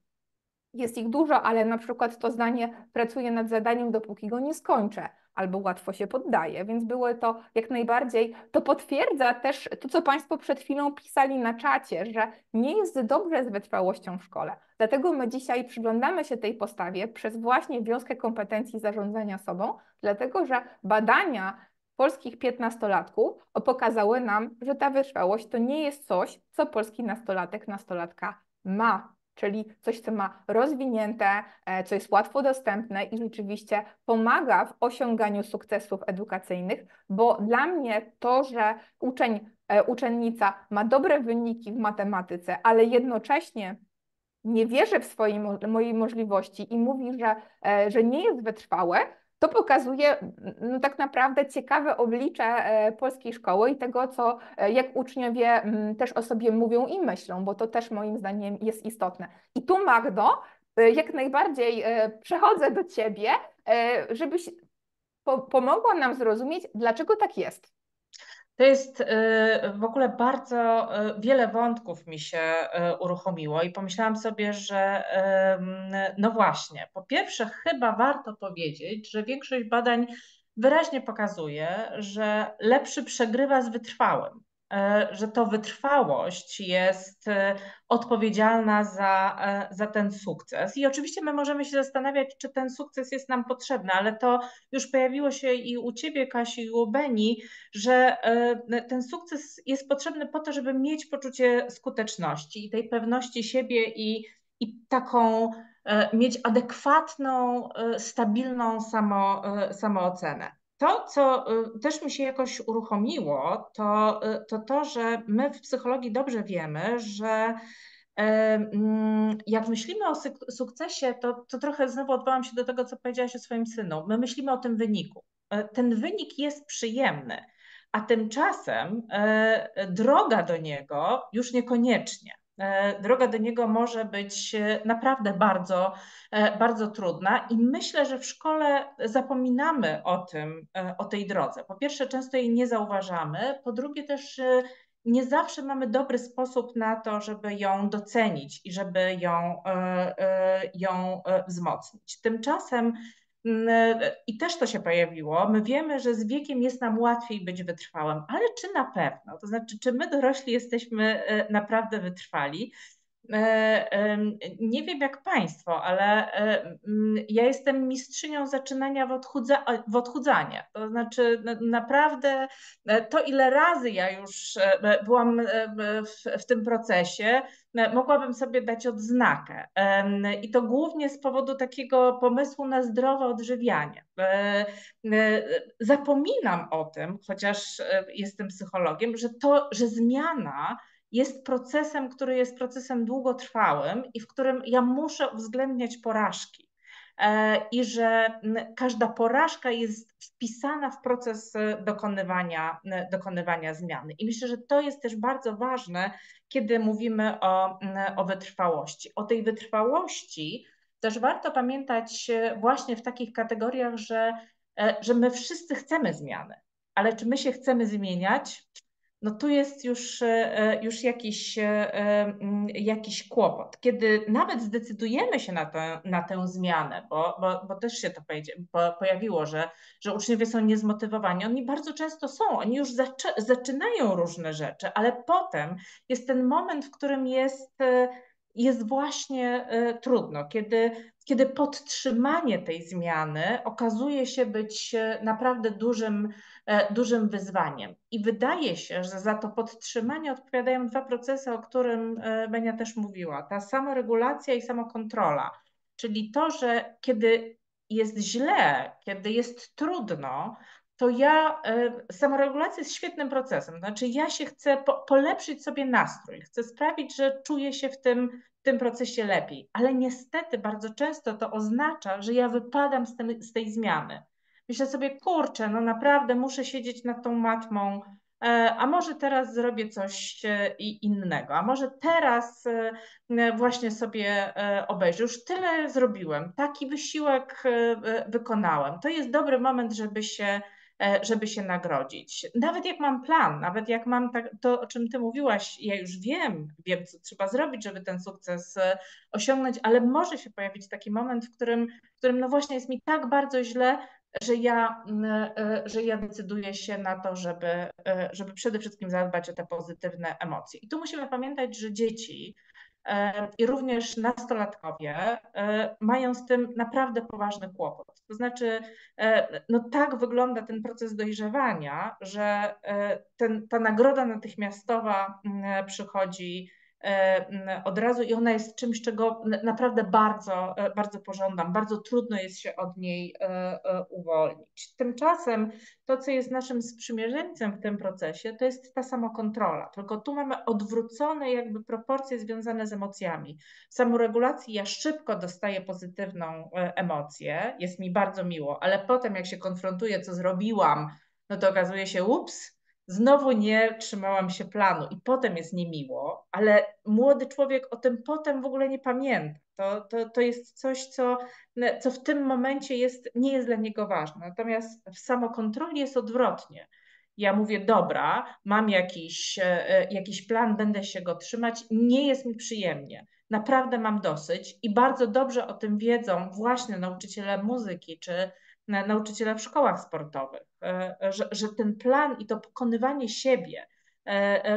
Jest ich dużo, ale na przykład to zdanie pracuje nad zadaniem, dopóki go nie skończę albo łatwo się poddaje, więc było to jak najbardziej, to potwierdza też to, co Państwo przed chwilą pisali na czacie, że nie jest dobrze z wytrwałością w szkole. Dlatego my dzisiaj przyglądamy się tej postawie przez właśnie wiązkę kompetencji zarządzania sobą, dlatego że badania polskich piętnastolatków pokazały nam, że ta wytrwałość to nie jest coś, co polski nastolatek, nastolatka ma czyli coś, co ma rozwinięte, e, co jest łatwo dostępne i rzeczywiście pomaga w osiąganiu sukcesów edukacyjnych, bo dla mnie to, że uczeń, e, uczennica ma dobre wyniki w matematyce, ale jednocześnie nie wierzy w swoje mojej możliwości i mówi, że, e, że nie jest wytrwałe, to pokazuje no, tak naprawdę ciekawe oblicze e, polskiej szkoły i tego, co, e, jak uczniowie też o sobie mówią i myślą, bo to też moim zdaniem jest istotne. I tu Magdo jak najbardziej przechodzę do Ciebie, żebyś pomogła nam zrozumieć, dlaczego tak jest. To jest y, w ogóle bardzo y, wiele wątków mi się y, uruchomiło i pomyślałam sobie, że no właśnie, po pierwsze, chyba warto powiedzieć, że większość badań wyraźnie pokazuje, że lepszy przegrywa z wytrwałym. E, że to wytrwałość jest e, odpowiedzialna za, e, za ten sukces. I oczywiście my możemy się zastanawiać, czy ten sukces jest nam potrzebny, ale to już pojawiło się i u Ciebie, Kasi, i u Beni, że ten sukces jest potrzebny po to, żeby mieć poczucie skuteczności i tej pewności siebie i, i taką mieć adekwatną, stabilną samo, samoocenę. To, co y, też mi się jakoś uruchomiło, to, y, to to, że my w psychologii dobrze wiemy, że mm, jak myślimy o sukcesie, to, to trochę znowu odwołam się do tego, co powiedziałaś o swoim synu. My myślimy o tym wyniku. E, ten wynik jest przyjemny, a tymczasem e, droga do niego już niekoniecznie. E, droga do niego może być e, naprawdę bardzo, e, bardzo trudna i myślę, że w szkole zapominamy o tym, o tej drodze. Po pierwsze, często jej nie zauważamy, po drugie też nie zawsze mamy dobry sposób na to, żeby ją docenić i żeby ją, ją wzmocnić. Tymczasem i też to się pojawiło. My wiemy, że z wiekiem jest nam łatwiej być wytrwałym, ale czy na pewno? To znaczy, czy my dorośli jesteśmy naprawdę wytrwali? E, nie wiem jak Państwo, ale e, ja jestem mistrzynią zaczynania w, odchudza, w odchudzanie. To znaczy, naprawdę e, to, ile razy ja już byłam w, w tym procesie, mogłabym sobie dać odznakę. I to głównie z powodu takiego pomysłu na zdrowe odżywianie. Zapominam o tym, chociaż jestem psychologiem, że to, że zmiana jest procesem, który jest procesem długotrwałym i w którym ja muszę uwzględniać porażki. E, I że każda porażka jest wpisana w proces e, dokonywania, dokonywania zmiany. I myślę, że to jest też bardzo ważne, kiedy mówimy o, o wytrwałości. O tej wytrwałości też warto pamiętać e, właśnie w takich kategoriach, że, że my wszyscy chcemy zmiany, ale czy my się chcemy zmieniać? No tu jest już, e, e, już jakiś, e, jakiś kłopot. Kiedy nawet zdecydujemy się na tę, na tę zmianę, bo, bo, bo też się to pojawiło, że, że uczniowie są niezmotywowani, oni bardzo często są, oni już zaczy, zaczynają różne rzeczy, ale potem jest ten moment, w którym jest jest właśnie trudno, kiedy, kiedy podtrzymanie tej zmiany okazuje się być naprawdę dużym, E, dużym wyzwaniem. I wydaje się, że za to podtrzymanie odpowiadają dwa procesy, o którym e, Benia też mówiła: ta samoregulacja i samokontrola. Czyli to, że kiedy jest źle, kiedy jest trudno, to ja, e, samoregulacja jest świetnym procesem. Znaczy, ja się chcę po, polepszyć sobie nastrój, chcę sprawić, że czuję się w tym, w tym procesie lepiej, ale niestety bardzo często to oznacza, że ja wypadam z, z tej zmiany. Myślę sobie, kurczę, no naprawdę muszę siedzieć nad tą matmą, e, a może teraz zrobię coś e, innego, a może teraz właśnie sobie obejrzę. Już tyle zrobiłem, taki wysiłek wykonałem. To jest dobry moment, żeby się żeby się nagrodzić. Nawet jak mam plan, nawet jak mam tak, to, o czym ty mówiłaś, ja już wiem, wiem, co trzeba zrobić, żeby ten sukces osiągnąć, ale może się pojawić taki moment, w którym, w którym no właśnie jest mi tak bardzo źle, że ja, e, że ja decyduję się na to, żeby, e, żeby przede wszystkim zadbać o te pozytywne emocje. I tu musimy pamiętać, że dzieci e, i również nastolatkowie mają z tym naprawdę poważny kłopot. To znaczy, no tak wygląda ten proces dojrzewania, że ten, ta nagroda natychmiastowa przychodzi E, od razu i ona jest czymś, czego naprawdę bardzo, e, bardzo pożądam. Bardzo trudno jest się od niej e, uwolnić. Tymczasem to, co jest naszym sprzymierzeńcem w tym procesie, to jest ta samokontrola. Tylko tu mamy odwrócone jakby proporcje związane z emocjami. W samoregulacji ja szybko dostaję pozytywną emocję, jest mi bardzo miło, ale potem jak się konfrontuję, co zrobiłam, no to okazuje się, ups, Znowu nie trzymałam się planu i potem jest niemiło, ale młody człowiek o tym potem w ogóle nie pamięta. To, to, to jest coś, co, co w tym momencie jest, nie jest dla niego ważne. Natomiast w samokontroli jest odwrotnie. Ja mówię, dobra, mam jakiś, e, jakiś plan, będę się go trzymać, nie jest mi przyjemnie. Naprawdę mam dosyć i bardzo dobrze o tym wiedzą właśnie nauczyciele muzyki czy nauczyciele w szkołach sportowych, e, że, że ten plan i to pokonywanie siebie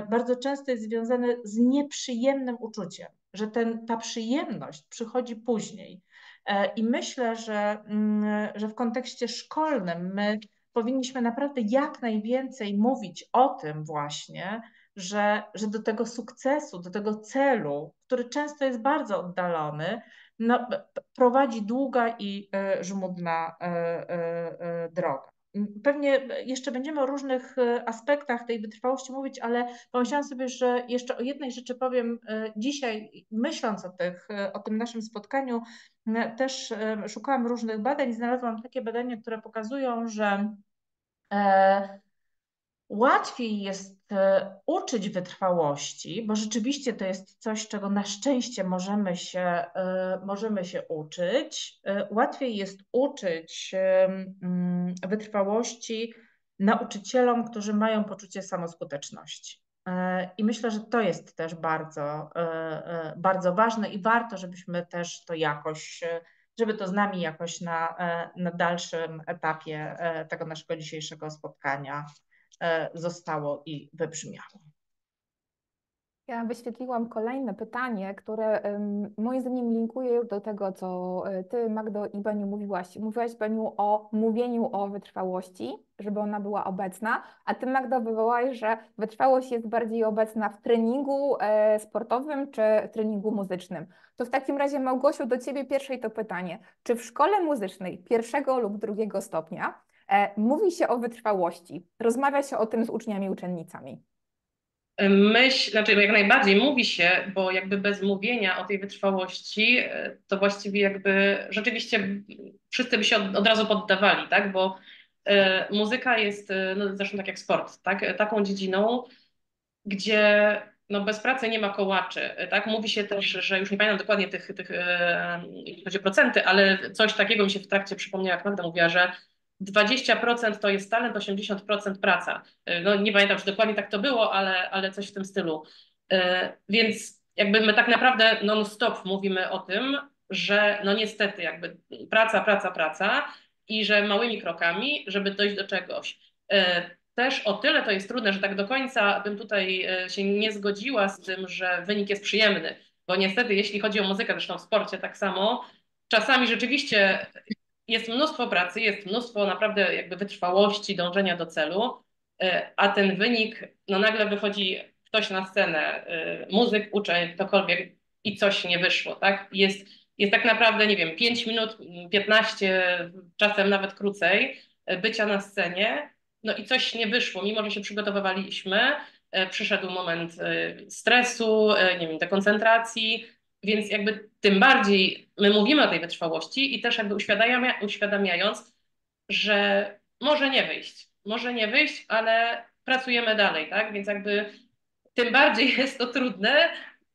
bardzo często jest związane z nieprzyjemnym uczuciem że ten, ta przyjemność przychodzi później. E, I myślę, że, mm, że w kontekście szkolnym my powinniśmy naprawdę jak najwięcej mówić o tym właśnie, że, że do tego sukcesu, do tego celu, który często jest bardzo oddalony, no, prowadzi długa i e, żmudna e, droga. Pewnie jeszcze będziemy o różnych e, aspektach tej wytrwałości mówić, ale pomyślałam sobie, że jeszcze o jednej rzeczy powiem e, dzisiaj, myśląc o, tych, e, o tym naszym spotkaniu, też szukałam różnych badań znalazłam takie badania, które pokazują, że Łatwiej jest e, uczyć wytrwałości, bo rzeczywiście to jest coś, czego na szczęście możemy się, e, możemy się uczyć. E, łatwiej jest uczyć mm, wytrwałości nauczycielom, którzy mają poczucie samoskuteczności. I myślę, że to jest też bardzo, bardzo ważne i warto, żebyśmy też to jakoś, żeby to z nami jakoś na, na dalszym etapie tego naszego dzisiejszego spotkania zostało i wybrzmiało. Ja wyświetliłam kolejne pytanie, które moim zdaniem linkuje do tego, co e, Ty, Magdo i Beniu mówiłaś. Mówiłaś, Beniu, o mówieniu o wytrwałości, żeby ona była obecna, a Ty, Magdo, wywołałaś, że wytrwałość jest bardziej obecna w treningu e, sportowym czy treningu muzycznym. To w takim razie, Małgosiu, do Ciebie pierwszej to pytanie. Czy w szkole muzycznej pierwszego lub drugiego stopnia E, mówi się o wytrwałości, rozmawia się o tym z uczniami, uczennicami. Myśl, znaczy jak najbardziej mówi się, bo jakby bez mówienia o tej wytrwałości, e, to właściwie jakby rzeczywiście wszyscy by się od, od razu poddawali, tak? Bo e, muzyka jest, no zresztą tak jak sport, tak? Taką dziedziną, gdzie no bez pracy nie ma kołaczy, tak? Mówi się też, że już nie pamiętam dokładnie tych, tych e, chodzi o procenty, ale coś takiego mi się w trakcie przypomniała, jak Magda mówiła, że 20% to jest talent, 80% praca. Y, no nie pamiętam, czy dokładnie tak to było, ale, ale coś w tym stylu. Y, więc jakby my tak naprawdę non-stop mówimy o tym, że no niestety jakby praca, praca, praca i że małymi krokami, żeby dojść do czegoś. Y, też o tyle to jest trudne, że tak do końca bym tutaj się nie zgodziła z tym, że wynik jest przyjemny, bo niestety jeśli chodzi o muzykę, zresztą w sporcie tak samo, czasami rzeczywiście jest mnóstwo pracy, jest mnóstwo naprawdę jakby wytrwałości, dążenia do celu, e, a ten wynik, no nagle wychodzi ktoś na scenę, e, muzyk, uczeń, ktokolwiek i coś nie wyszło, tak? Jest, jest tak naprawdę, nie wiem, 5 minut, 15, czasem nawet krócej e, bycia na scenie, no i coś nie wyszło, mimo że się przygotowywaliśmy, przyszedł moment stresu, nie wiem, dekoncentracji, więc jakby tym bardziej my mówimy o tej wytrwałości i też jakby uświadamia, uświadamiając, że może nie wyjść, może nie wyjść, ale pracujemy dalej, tak? Więc jakby tym bardziej jest to trudne,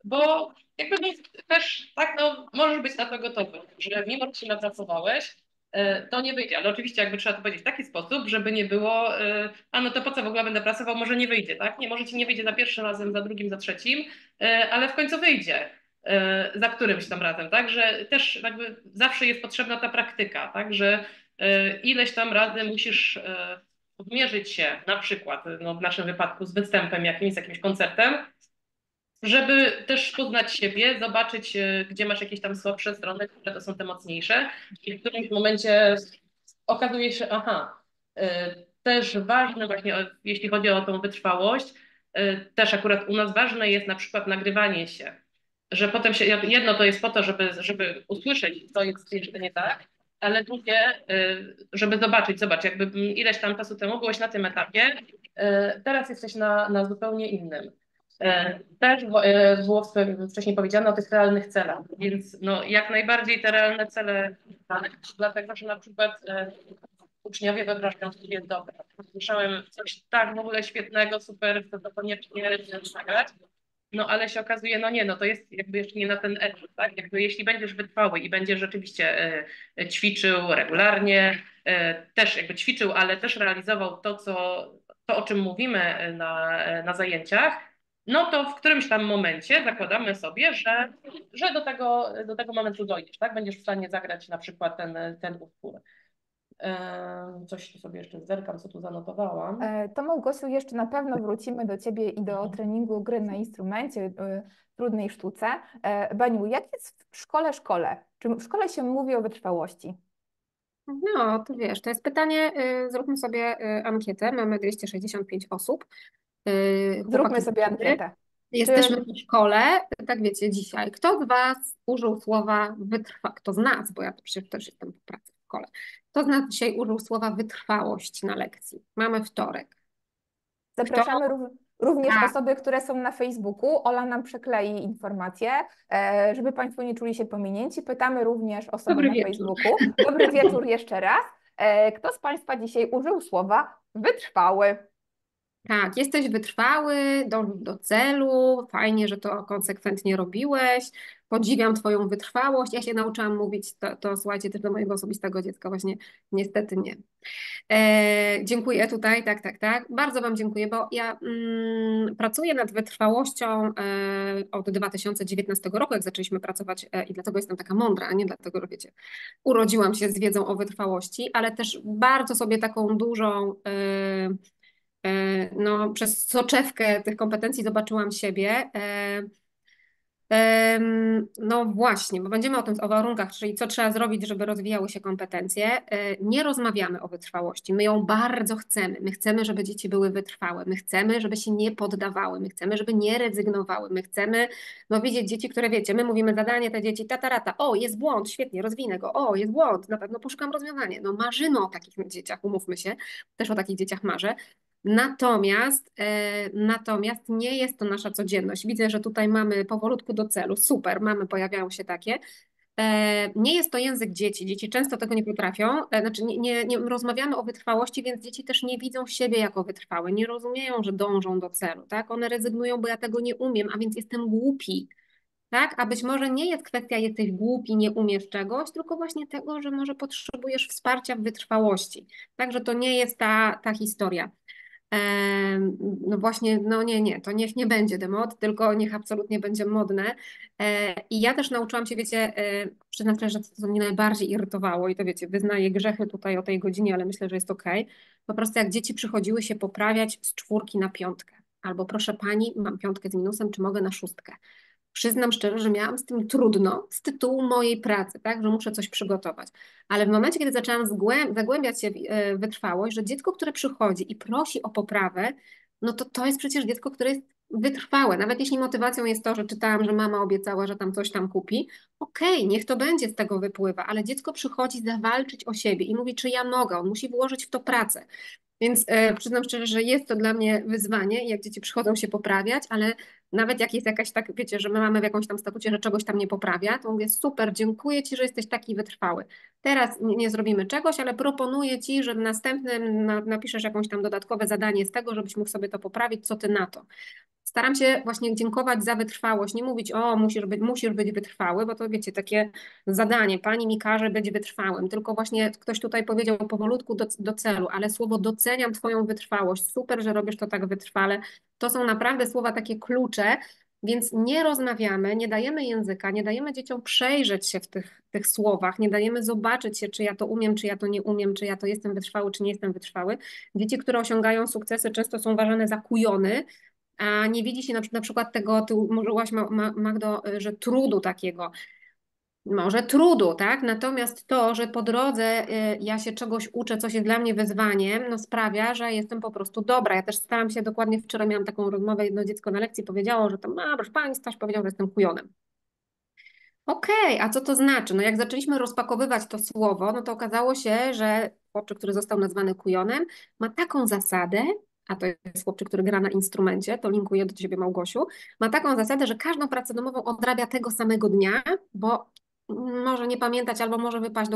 bo jakby no, też tak, no, możesz być na to gotowy, że mimo, że się napracowałeś, e, to nie wyjdzie. Ale oczywiście jakby trzeba to powiedzieć w taki sposób, żeby nie było, e, a no to po co w ogóle będę pracował, może nie wyjdzie, tak? Nie, może ci nie wyjdzie za pierwszym razem, za drugim, za trzecim, e, ale w końcu wyjdzie. E, za którymś tam razem, tak? Że też jakby zawsze jest potrzebna ta praktyka, tak? Że e, ileś tam razy musisz e, odmierzyć się na przykład, no w naszym wypadku z występem jakimś, z jakimś koncertem, żeby też poznać siebie, zobaczyć, gdzie masz jakieś tam słabsze strony, które to są te mocniejsze i w którymś momencie okazuje się, aha, też ważne właśnie, jeśli chodzi o tą wytrwałość, też akurat u nas ważne jest na przykład nagrywanie się, że potem się, jedno to jest po to, żeby, żeby usłyszeć, co jest jeszcze nie tak, ale drugie, y, żeby zobaczyć, zobacz, jakby ileś tam czasu temu byłeś na tym etapie, y, teraz jesteś na, na zupełnie innym. Y, też było wcześniej powiedziane o tych realnych celach, więc no, jak najbardziej te realne cele, dlatego że na przykład uczniowie wyobrażają sobie dobre. Słyszałem coś tak w ogóle świetnego, super, chcę to koniecznie nagrać No ale się okazuje, no nie, no to jest jakby jeszcze nie na ten etap, tak? Jakby jeśli będziesz wytrwały i będziesz rzeczywiście e, ćwiczył regularnie, e, też jakby ćwiczył, ale też realizował to, co, to o czym mówimy na, na zajęciach, no to w którymś tam momencie zakładamy sobie, że, że do, tego, do tego momentu dojdziesz, tak? Będziesz w stanie zagrać na przykład ten, ten utwór. Coś tu sobie jeszcze zerkam, co tu zanotowałam. E, to Małgosiu, jeszcze na pewno wrócimy do Ciebie i do treningu gry na instrumencie, y, trudnej sztuce. E, Baniu, jak jest w szkole szkole? Czy w szkole się mówi o wytrwałości? No, to wiesz, to jest pytanie, y, zróbmy sobie y, ankietę, mamy 265 osób. Y, Zróbmy chłopaki, sobie ankietę. Jesteśmy w szkole, tak wiecie, dzisiaj. Kto z Was użył słowa wytrwa, kto z nas, bo ja przecież też jestem w pracy szkole, kto z nas dzisiaj użył słowa wytrwałość na lekcji? Mamy wtorek. Zapraszamy rów- również Tak. osoby, które są na Facebooku. Ola nam przyklei informacje, e, żeby Państwo nie czuli się pominięci. Pytamy również osoby Dobry na wieczór. Facebooku. Dobry wieczór jeszcze raz. E, Kto z Państwa dzisiaj użył słowa wytrwały? Tak, jesteś wytrwały, dążysz do celu, fajnie, że to konsekwentnie robiłeś, podziwiam Twoją wytrwałość. Ja się nauczyłam mówić to, to słuchajcie, też do mojego osobistego dziecka, właśnie niestety nie. E, dziękuję tutaj, tak, tak, tak. Bardzo Wam dziękuję, bo ja mm, pracuję nad wytrwałością e, od 2019 roku, jak zaczęliśmy pracować e, i dlatego jestem taka mądra, a nie dlatego, że wiecie, urodziłam się z wiedzą o wytrwałości, ale też bardzo sobie taką dużą e, no, przez soczewkę tych kompetencji zobaczyłam siebie. E, No właśnie, bo będziemy o tym, o warunkach, czyli co trzeba zrobić, żeby rozwijały się kompetencje. E, Nie rozmawiamy o wytrwałości. My ją bardzo chcemy. My chcemy, żeby dzieci były wytrwałe. My chcemy, żeby się nie poddawały. My chcemy, żeby nie rezygnowały. My chcemy, no widzieć dzieci, które wiecie, my mówimy zadanie, te dzieci, tatarata, o, jest błąd, świetnie, rozwinę go, o, jest błąd, na pewno poszukam rozwiązania. No marzymy o takich dzieciach, umówmy się, też o takich dzieciach marzę. Natomiast, e, natomiast nie jest to nasza codzienność. Widzę, że tutaj mamy powolutku do celu. Super, mamy, pojawiają się takie. E, Nie jest to język dzieci. Dzieci często tego nie potrafią. E, Znaczy, nie, nie, nie rozmawiamy o wytrwałości, więc dzieci też nie widzą siebie jako wytrwałe. Nie rozumieją, że dążą do celu. Tak? One rezygnują, bo ja tego nie umiem, a więc jestem głupi. Tak? A być może nie jest kwestia jesteś głupi, nie umiesz czegoś, tylko właśnie tego, że może potrzebujesz wsparcia w wytrwałości. Także to nie jest ta, ta historia. No właśnie, no nie, nie, to niech nie będzie demod, tylko niech absolutnie będzie modne. E, I ja też nauczyłam się, wiecie, e, przyznam że to mnie najbardziej irytowało i to wiecie, wyznaję grzechy tutaj o tej godzinie, ale myślę, że jest okej. Po prostu jak dzieci przychodziły się poprawiać z czwórki na piątkę, albo proszę pani, mam piątkę z minusem, czy mogę na szóstkę? Przyznam szczerze, że miałam z tym trudno z tytułu mojej pracy, tak, że muszę coś przygotować. Ale w momencie, kiedy zaczęłam zagłębiać się w e, wytrwałość, że dziecko, które przychodzi i prosi o poprawę, no to to jest przecież dziecko, które jest wytrwałe. Nawet jeśli motywacją jest to, że czytałam, że mama obiecała, że tam coś tam kupi, okej, niech to będzie z tego wypływa, ale dziecko przychodzi zawalczyć o siebie i mówi, czy ja mogę, on musi włożyć w to pracę. Więc e, przyznam szczerze, że jest to dla mnie wyzwanie, jak dzieci przychodzą się poprawiać, ale nawet jak jest jakaś tak, wiecie, że my mamy w jakimś tam statucie, że czegoś tam nie poprawia, to mówię, super, dziękuję Ci, że jesteś taki wytrwały. Teraz nie, nie zrobimy czegoś, ale proponuję Ci, że w następnym na, napiszesz jakąś tam dodatkowe zadanie z tego, żebyś mógł sobie to poprawić, co Ty na to. Staram się właśnie dziękować za wytrwałość, nie mówić, o, musisz być, musisz być wytrwały, bo to wiecie, takie zadanie, pani mi każe być wytrwałym, tylko właśnie ktoś tutaj powiedział powolutku do, do celu, ale słowo doceniam Twoją wytrwałość, super, że robisz to tak wytrwale, to są naprawdę słowa takie klucze, więc nie rozmawiamy, nie dajemy języka, nie dajemy dzieciom przejrzeć się w tych, tych słowach, nie dajemy zobaczyć się, czy ja to umiem, czy ja to nie umiem, czy ja to jestem wytrwały, czy nie jestem wytrwały. Dzieci, które osiągają sukcesy, często są uważane za kujony, a nie widzi się na, na przykład tego, ty mówiłaś Ma- Ma- Magdo, że trudu takiego. Może trudu, tak? Natomiast to, że po drodze y, ja się czegoś uczę, co jest dla mnie wyzwaniem, no sprawia, że jestem po prostu dobra. Ja też staram się dokładnie, wczoraj miałam taką rozmowę, jedno dziecko na lekcji powiedziało, że tam, a proszę Pani, Staś powiedział, że jestem kujonem. Okej, a co to znaczy? No jak zaczęliśmy rozpakowywać to słowo, no to okazało się, że chłopczyk, który został nazwany kujonem, ma taką zasadę, a to jest chłopczyk, który gra na instrumencie, to linkuję do Ciebie Małgosiu, ma taką zasadę, że każdą pracę domową odrabia tego samego dnia, bo może nie pamiętać, albo może wypaść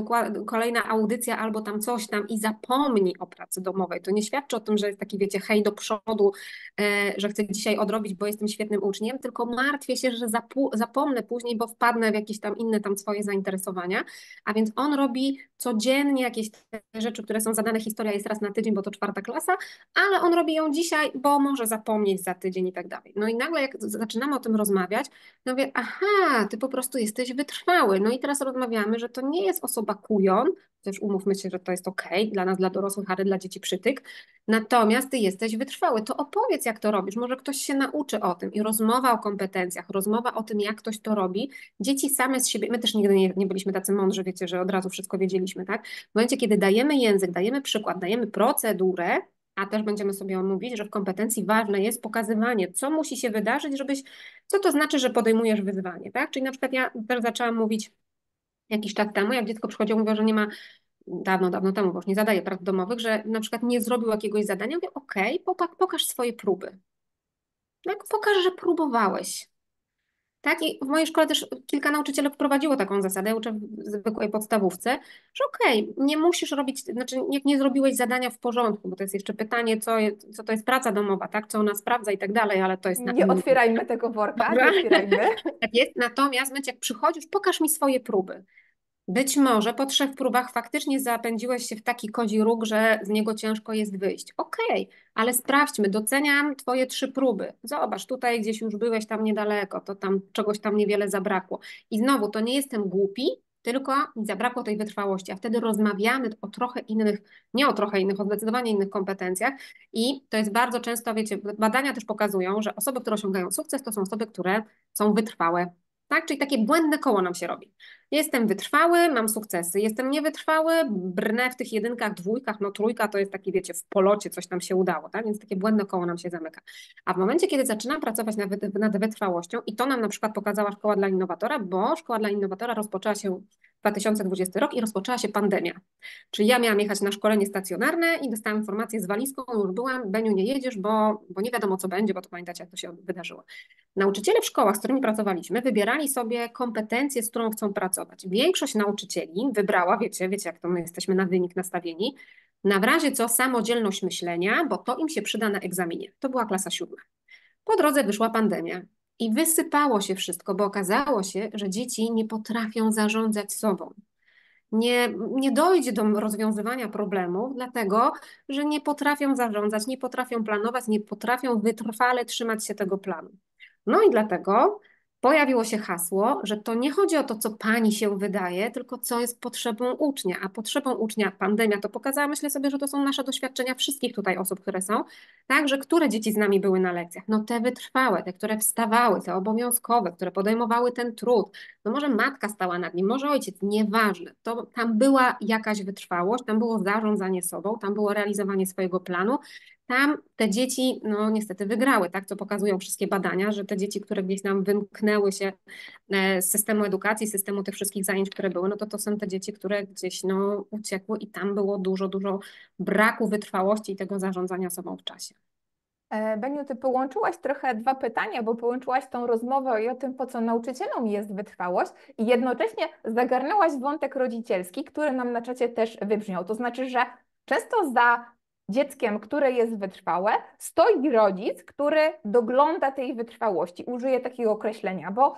kolejna audycja, albo tam coś tam i zapomni o pracy domowej. To nie świadczy o tym, że jest taki, wiecie, hej do przodu, e, że chcę dzisiaj odrobić, bo jestem świetnym uczniem, tylko martwię się, że zapomnę później, bo wpadnę w jakieś tam inne tam swoje zainteresowania. A więc on robi codziennie jakieś rzeczy, które są zadane. Historia jest raz na tydzień, bo to czwarta klasa, ale on robi ją dzisiaj, bo może zapomnieć za tydzień i tak dalej. No i nagle, jak zaczynamy o tym rozmawiać, no mówię, aha, ty po prostu jesteś wytrwały. No i teraz rozmawiamy, że to nie jest osoba kujon, też umówmy się, że to jest ok, dla nas, dla dorosłych, ale dla dzieci przytyk. Natomiast ty jesteś wytrwały, to opowiedz, jak to robisz. Może ktoś się nauczy o tym i rozmowa o kompetencjach, rozmowa o tym, jak ktoś to robi. Dzieci same z siebie, my też nigdy nie, nie byliśmy tacy mądrzy, wiecie, że od razu wszystko wiedzieliśmy, tak? W momencie, kiedy dajemy język, dajemy przykład, dajemy procedurę, a też będziemy sobie omówić, że w kompetencji ważne jest pokazywanie, co musi się wydarzyć, żebyś, co to znaczy, że podejmujesz wyzwanie, tak? Czyli na przykład ja też zaczęłam mówić jakiś czas temu, jak dziecko przychodziło, mówiło, że nie ma, dawno, dawno temu, bo już nie zadaje prac domowych, że na przykład nie zrobił jakiegoś zadania, mówię, okej, okay, pokaż swoje próby. Tak, pokaż, że próbowałeś. Tak, i w mojej szkole też kilka nauczycieli wprowadziło taką zasadę, uczę w zwykłej podstawówce, że okej, okay, nie musisz robić, znaczy jak nie zrobiłeś zadania w porządku, bo to jest jeszcze pytanie, co, co to jest praca domowa, tak, co ona sprawdza i tak dalej, ale to jest... Nie na... otwierajmy tego worka, Dobra? nie otwierajmy. tak jest, natomiast jak przychodzisz, pokaż mi swoje próby. Być może po trzech próbach faktycznie zapędziłeś się w taki kozi róg, że z niego ciężko jest wyjść. Okej, okay, ale sprawdźmy, doceniam Twoje trzy próby. Zobacz, tutaj gdzieś już byłeś tam niedaleko, to tam czegoś tam niewiele zabrakło. I znowu, to nie jestem głupi, tylko mi zabrakło tej wytrwałości, a wtedy rozmawiamy o trochę innych, nie o trochę innych, o zdecydowanie innych kompetencjach i to jest bardzo często, wiecie, badania też pokazują, że osoby, które osiągają sukces, to są osoby, które są wytrwałe, tak? Czyli takie błędne koło nam się robi. Jestem wytrwały, mam sukcesy. Jestem niewytrwały, brnę w tych jedynkach, dwójkach, no trójka to jest taki, wiecie, w polocie coś nam się udało, tak? Więc takie błędne koło nam się zamyka. A w momencie, kiedy zaczynam pracować nad, nad wytrwałością i to nam na przykład pokazała Szkoła dla Innowatora, bo Szkoła dla Innowatora rozpoczęła się 2020 rok i rozpoczęła się pandemia. Czyli ja miałam jechać na szkolenie stacjonarne i dostałam informację z walizką, już byłam, Beniu nie jedziesz, bo, bo nie wiadomo co będzie, bo to pamiętacie jak to się wydarzyło. Nauczyciele w szkołach, z którymi pracowaliśmy, wybierali sobie kompetencje, z którą chcą pracować. Większość nauczycieli wybrała, wiecie, wiecie jak to my jesteśmy na wynik nastawieni, na razie co samodzielność myślenia, bo to im się przyda na egzaminie. To była klasa siódma. Po drodze wyszła pandemia i wysypało się wszystko, bo okazało się, że dzieci nie potrafią zarządzać sobą. Nie, nie dojdzie do rozwiązywania problemów, dlatego że nie potrafią zarządzać, nie potrafią planować, nie potrafią wytrwale trzymać się tego planu. No i dlatego pojawiło się hasło, że to nie chodzi o to, co pani się wydaje, tylko co jest potrzebą ucznia. A potrzebą ucznia pandemia to pokazała, myślę sobie, że to są nasze doświadczenia wszystkich tutaj osób, które są. Także które dzieci z nami były na lekcjach? No te wytrwałe, te, które wstawały, te obowiązkowe, które podejmowały ten trud. No może matka stała nad nim, może ojciec, nieważne. To tam była jakaś wytrwałość, tam było zarządzanie sobą, tam było realizowanie swojego planu tam te dzieci, no niestety wygrały, tak, co pokazują wszystkie badania, że te dzieci, które gdzieś nam wymknęły się e, z systemu edukacji, systemu tych wszystkich zajęć, które były, no to to są te dzieci, które gdzieś no uciekły i tam było dużo, dużo braku wytrwałości i tego zarządzania sobą w czasie. E, Beniu, ty połączyłaś trochę dwa pytania, bo połączyłaś tą rozmowę i o tym, po co nauczycielom jest wytrwałość i jednocześnie zagarnęłaś wątek rodzicielski, który nam na czacie też wybrzmiał. To znaczy, że często za dzieckiem, które jest wytrwałe, stoi rodzic, który dogląda tej wytrwałości. Użyję takiego określenia, bo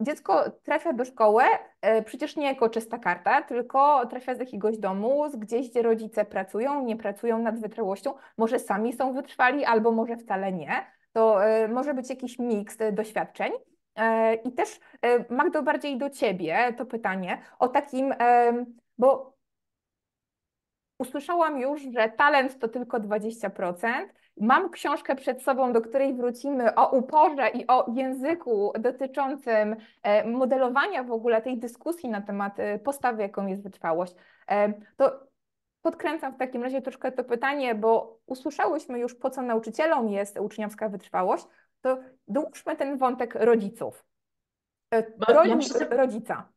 dziecko trafia do szkoły e, przecież nie jako czysta karta, tylko trafia z jakiegoś domu, gdzieś, gdzie rodzice pracują, nie pracują nad wytrwałością, może sami są wytrwali, albo może wcale nie. To e, może być jakiś miks e, doświadczeń. I też, Magdo, bardziej do Ciebie to pytanie o takim, bo Usłyszałam już, że talent to tylko 20%. Mam książkę przed sobą, do której wrócimy o uporze i o języku dotyczącym e, modelowania w ogóle tej dyskusji na temat e, postawy, jaką jest wytrwałość. E, to podkręcam w takim razie troszkę to pytanie, bo usłyszałyśmy już, po co nauczycielom jest uczniowska wytrwałość, to dołóżmy ten wątek rodziców. Roli rodzica.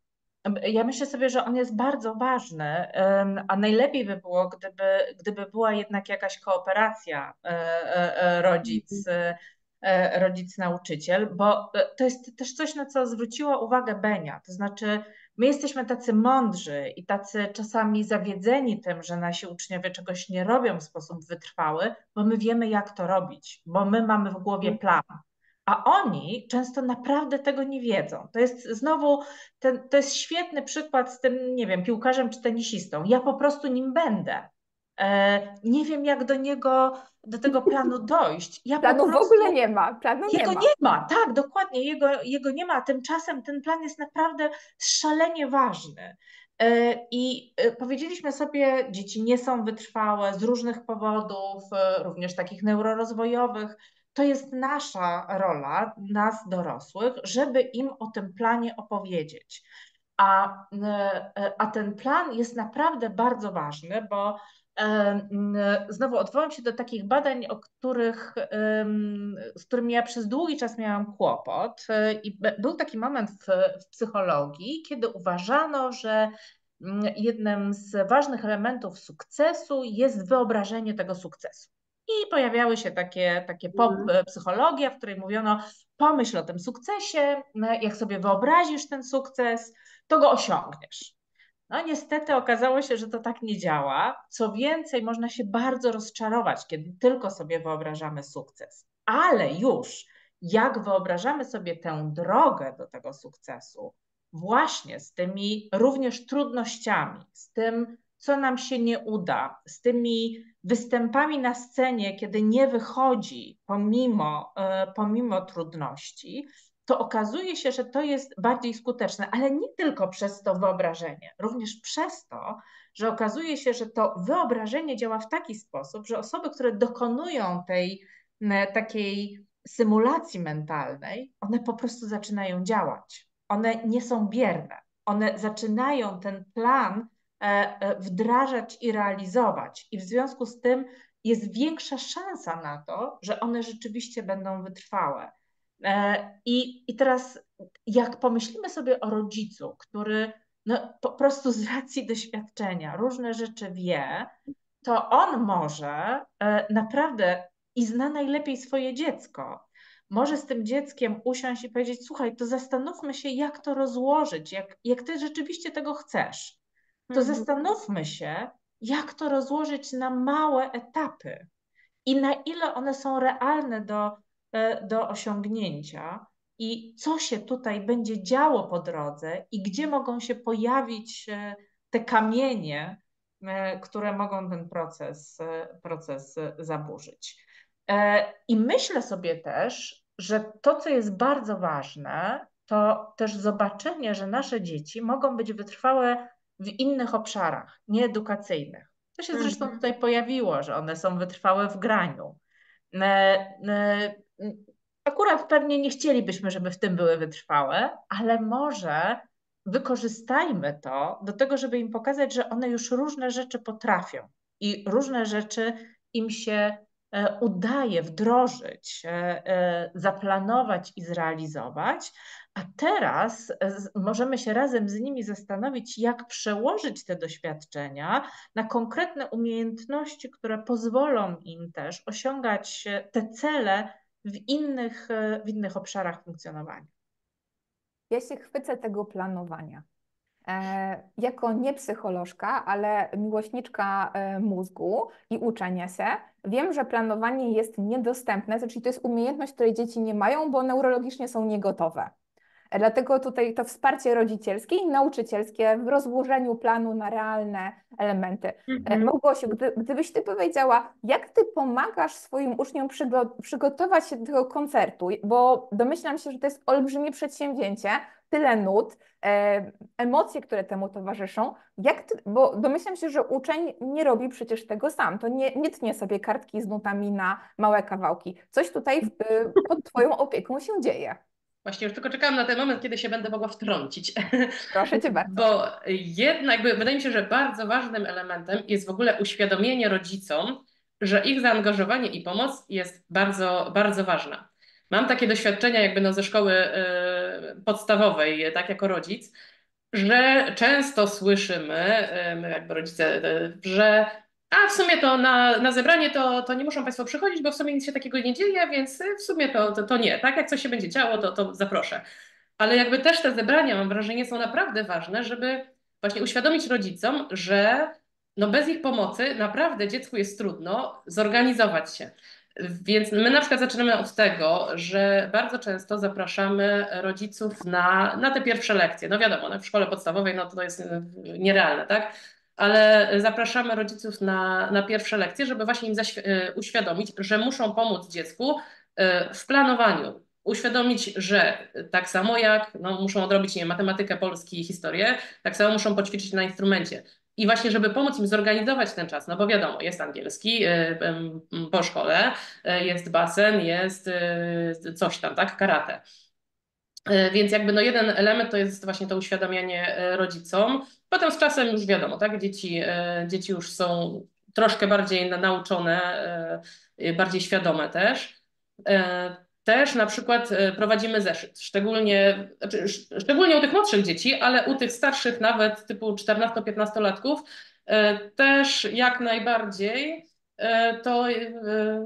Ja myślę sobie, że on jest bardzo ważny, a najlepiej by było, gdyby, gdyby była jednak jakaś kooperacja e, e, e, rodzic, rodzic-nauczyciel, bo to jest też coś, na co zwróciła uwagę Benia. To znaczy, my jesteśmy tacy mądrzy i tacy czasami zawiedzeni tym, że nasi uczniowie czegoś nie robią w sposób wytrwały, bo my wiemy, jak to robić, bo my mamy w głowie plan. A oni często naprawdę tego nie wiedzą. To jest znowu, ten, to jest świetny przykład z tym, nie wiem, piłkarzem czy tenisistą. Ja po prostu nim będę. E, nie wiem, jak do niego, do tego planu dojść. Ja Planu prostu, w ogóle nie ma. Planu nie Jego ma. nie ma, tak, dokładnie, jego, jego nie ma. Tymczasem ten plan jest naprawdę szalenie ważny. E, I e, powiedzieliśmy sobie, dzieci nie są wytrwałe z różnych powodów, również takich neurorozwojowych. To jest nasza rola, nas dorosłych, żeby im o tym planie opowiedzieć. A, a ten plan jest naprawdę bardzo ważny, bo Znowu odwołam się do takich badań, o których, z którymi ja przez długi czas miałam kłopot. E, I był taki moment w, w psychologii, kiedy uważano, że jednym z ważnych elementów sukcesu jest wyobrażenie tego sukcesu. I pojawiały się takie, takie pop mhm. psychologia, w której mówiono: pomyśl o tym sukcesie, jak sobie wyobrazisz ten sukces, to go osiągniesz. No niestety okazało się, że to tak nie działa. Co więcej, można się bardzo rozczarować, kiedy tylko sobie wyobrażamy sukces. Ale już jak wyobrażamy sobie tę drogę do tego sukcesu, właśnie z tymi również trudnościami, z tym, co nam się nie uda, z tymi występami na scenie, kiedy nie wychodzi pomimo, e, pomimo trudności, to okazuje się, że to jest bardziej skuteczne, ale nie tylko przez to wyobrażenie, również przez to, że okazuje się, że to wyobrażenie działa w taki sposób, że osoby, które dokonują tej takiej symulacji mentalnej, one po prostu zaczynają działać. One nie są bierne. One zaczynają ten plan wdrażać i realizować. I w związku z tym jest większa szansa na to, że one rzeczywiście będą wytrwałe. E, I, I teraz, jak pomyślimy sobie o rodzicu, który no, po prostu z racji doświadczenia różne rzeczy wie, to on może e, naprawdę i zna najlepiej swoje dziecko. Może z tym dzieckiem usiąść i powiedzieć: Słuchaj, to zastanówmy się, jak to rozłożyć, jak, jak ty rzeczywiście tego chcesz. To mhm. zastanówmy się, jak to rozłożyć na małe etapy i na ile one są realne do E, do osiągnięcia i co się tutaj będzie działo po drodze i gdzie mogą się pojawić e, te kamienie, e, które mogą ten proces, proces zaburzyć. I myślę sobie też, że to, co jest bardzo ważne, to też zobaczenie, że nasze dzieci mogą być wytrwałe w innych obszarach, nieedukacyjnych. To się zresztą mhm. tutaj pojawiło, że one są wytrwałe w graniu. Akurat pewnie nie chcielibyśmy, żeby w tym były wytrwałe, ale może wykorzystajmy to do tego, żeby im pokazać, że one już różne rzeczy potrafią i różne rzeczy im się e, udaje wdrożyć, e, e, zaplanować i zrealizować, a teraz możemy się razem z nimi zastanowić, jak przełożyć te doświadczenia na konkretne umiejętności, które pozwolą im też osiągać te cele, w innych, e, w innych obszarach funkcjonowania. Ja się chwycę tego planowania. E, jako nie psycholożka, ale miłośniczka e, mózgu i uczenia się, wiem, że planowanie jest niedostępne, znaczy to jest umiejętność, której dzieci nie mają, bo neurologicznie są niegotowe. Dlatego tutaj to wsparcie rodzicielskie i nauczycielskie w rozłożeniu planu na realne elementy. Mhm. Małgosiu, gdy, gdybyś Ty powiedziała, jak Ty pomagasz swoim uczniom przygotować się do tego koncertu, bo domyślam się, że to jest olbrzymie przedsięwzięcie, tyle nut, e, emocje, które temu towarzyszą, jak ty, bo domyślam się, że uczeń nie robi przecież tego sam, to nie, nie tnie sobie kartki z nutami na małe kawałki. Coś tutaj e, pod Twoją opieką się dzieje. Właśnie już tylko czekałam na ten moment, kiedy się będę mogła wtrącić. Proszę Cię bardzo. Bo jednak wydaje mi się, że bardzo ważnym elementem jest w ogóle uświadomienie rodzicom, że ich zaangażowanie i pomoc jest bardzo, bardzo ważna. Mam takie doświadczenia jakby no ze szkoły y, podstawowej, tak jako rodzic, że często słyszymy, y, my jakby rodzice, y, że a w sumie to na, na zebranie to, to nie muszą Państwo przychodzić, bo w sumie nic się takiego nie dzieje, więc w sumie to, to, to nie. Tak jak coś się będzie działo, to, to zaproszę. ale jakby też te zebrania, mam wrażenie, są naprawdę ważne, żeby właśnie uświadomić rodzicom, że no bez ich pomocy naprawdę dziecku jest trudno zorganizować się. Więc my na przykład zaczynamy od tego, że bardzo często zapraszamy rodziców na, na te pierwsze lekcje. No wiadomo, no w szkole podstawowej no to jest nierealne, tak? Ale zapraszamy rodziców na, na pierwsze lekcje, żeby właśnie im uświadomić, że muszą pomóc dziecku e, w planowaniu, uświadomić, że tak samo jak no, muszą odrobić nie, matematykę, polski i historię, tak samo muszą poćwiczyć na instrumencie. I właśnie, żeby pomóc im zorganizować ten czas, no bo wiadomo, jest angielski y, po szkole, jest basen, jest coś tam, tak, karate. Więc jakby no jeden element to jest właśnie to uświadamianie rodzicom. Potem z czasem już wiadomo, tak, dzieci, dzieci już są troszkę bardziej nauczone, bardziej świadome też. Też na przykład prowadzimy zeszyt, szczególnie, znaczy, szczególnie u tych młodszych dzieci, ale u tych starszych, nawet typu 14-15-latków, też jak najbardziej to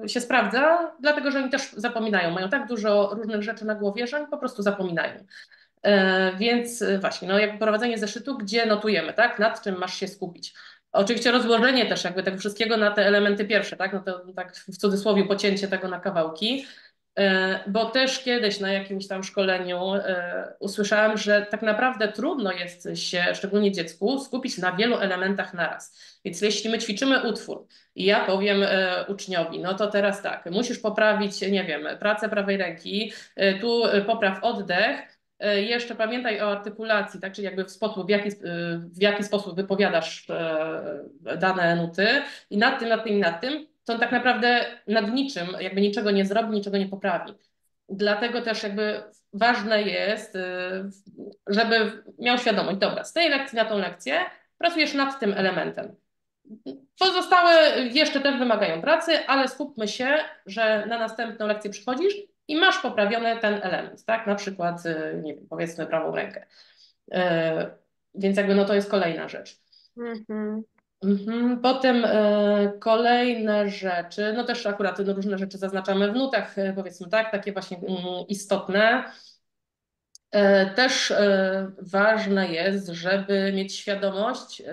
się sprawdza, dlatego że oni też zapominają, mają tak dużo różnych rzeczy na głowie, że oni po prostu zapominają. Więc właśnie, no jakby prowadzenie zeszytu, gdzie notujemy, tak, nad czym masz się skupić. Oczywiście rozłożenie też jakby tego wszystkiego na te elementy pierwsze, tak, no to tak w cudzysłowie pocięcie tego na kawałki, E, bo też kiedyś na jakimś tam szkoleniu e, usłyszałam, że tak naprawdę trudno jest się, szczególnie dziecku, skupić na wielu elementach naraz. Więc jeśli my ćwiczymy utwór i ja powiem e, uczniowi, no to teraz tak, musisz poprawić, nie wiem, pracę prawej ręki, tu popraw oddech, jeszcze pamiętaj o artykulacji, tak, czyli jakby w, sposób, w, jaki, w jaki sposób wypowiadasz dane nuty i nad tym, nad tym i nad tym, to on tak naprawdę nad niczym, jakby niczego nie zrobi, niczego nie poprawi. Dlatego też jakby ważne jest, żeby miał świadomość, dobra, z tej lekcji na tą lekcję pracujesz nad tym elementem. Pozostałe jeszcze też wymagają pracy, ale skupmy się, że na następną lekcję przychodzisz i masz poprawiony ten element, tak? Na przykład, y, nie wiem, powiedzmy prawą rękę. Y, więc jakby no to jest kolejna rzecz. Mhm. Mhm. Potem e, kolejne rzeczy, no też akurat no, różne rzeczy zaznaczamy w nutach, powiedzmy tak, takie właśnie mm, istotne. Też ważne jest, żeby mieć świadomość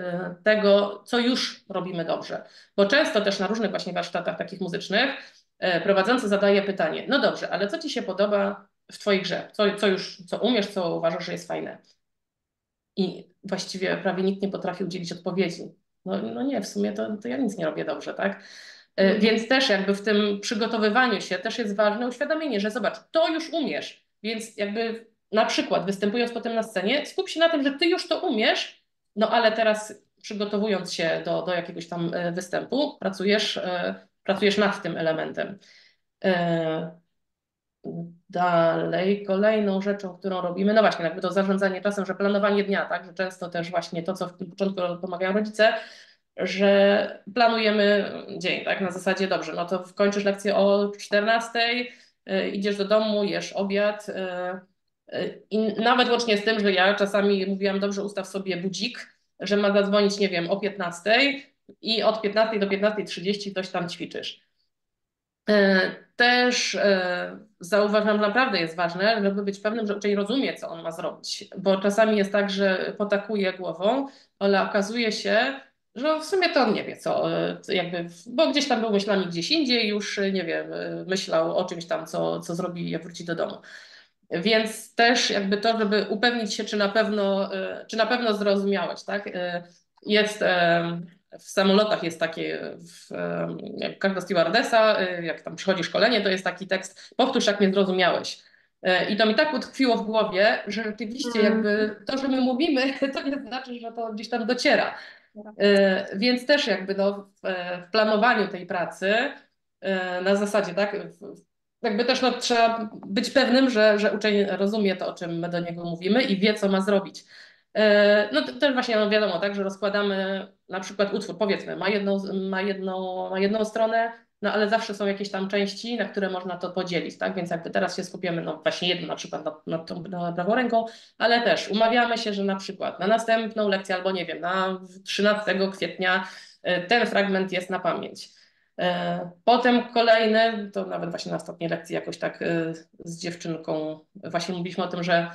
tego, co już robimy dobrze, bo często też na różnych właśnie warsztatach takich muzycznych prowadzący zadaje pytanie, no dobrze, ale co Ci się podoba w Twojej grze? Co, co już, co umiesz, co uważasz, że jest fajne? I właściwie prawie nikt nie potrafi udzielić odpowiedzi. No, no nie, w sumie to, to ja nic nie robię dobrze, tak? E, mhm. Więc też jakby w tym przygotowywaniu się też jest ważne uświadomienie, że zobacz, to już umiesz, więc jakby na przykład występując potem na scenie, skup się na tym, że ty już to umiesz, no ale teraz przygotowując się do, do jakiegoś tam e, występu, pracujesz, e, pracujesz nad tym elementem. Dalej, kolejną rzeczą, którą robimy, no właśnie, jakby to zarządzanie czasem, że planowanie dnia, tak, że często też właśnie to, co w początku pomagają rodzice, że planujemy dzień, tak, na zasadzie dobrze, no to kończysz lekcję o 14, y, idziesz do domu, jesz obiad y, i nawet łącznie z tym, że ja czasami mówiłam, dobrze, ustaw sobie budzik, że ma zadzwonić, nie wiem, o 15 i od 15 do 15.30 coś tam ćwiczysz. Też zauważam, naprawdę jest ważne, żeby być pewnym, że uczeń rozumie, co on ma zrobić, bo czasami jest tak, że potakuje głową, ale okazuje się, że w sumie to on nie wie, co, jakby, bo gdzieś tam był myślami gdzieś indziej, już nie wiem, myślał o czymś tam, co, co zrobi, jak wróci do domu. Więc też jakby to, żeby upewnić się, czy na pewno, czy na pewno zrozumiałeś, tak? Jest w samolotach jest takie, w, jak każda stewardesa, y, jak tam przychodzi szkolenie, to jest taki tekst, powtórz jak mnie zrozumiałeś. Y, I to mi tak utkwiło w głowie, że rzeczywiście mm. jakby to, że my mówimy, to nie znaczy, że to gdzieś tam dociera. Y, więc też jakby no, w planowaniu tej pracy na zasadzie, tak, jakby też no, trzeba być pewnym, że, że uczeń rozumie to, o czym my do niego mówimy i wie, co ma zrobić. E, no też właśnie no wiadomo, tak, że rozkładamy na przykład utwór, powiedzmy, ma jedną, ma, jedną, ma jedną stronę, no ale zawsze są jakieś tam części, na które można to podzielić, tak? Więc jakby teraz się skupiamy, no właśnie jedną na przykład nad tą na prawą ręką, ale też umawiamy się, że na przykład na następną lekcję albo nie wiem, na 13 kwietnia e, ten fragment jest na pamięć. E, potem kolejny, to nawet właśnie na ostatniej lekcji jakoś tak z dziewczynką właśnie mówiliśmy o tym, że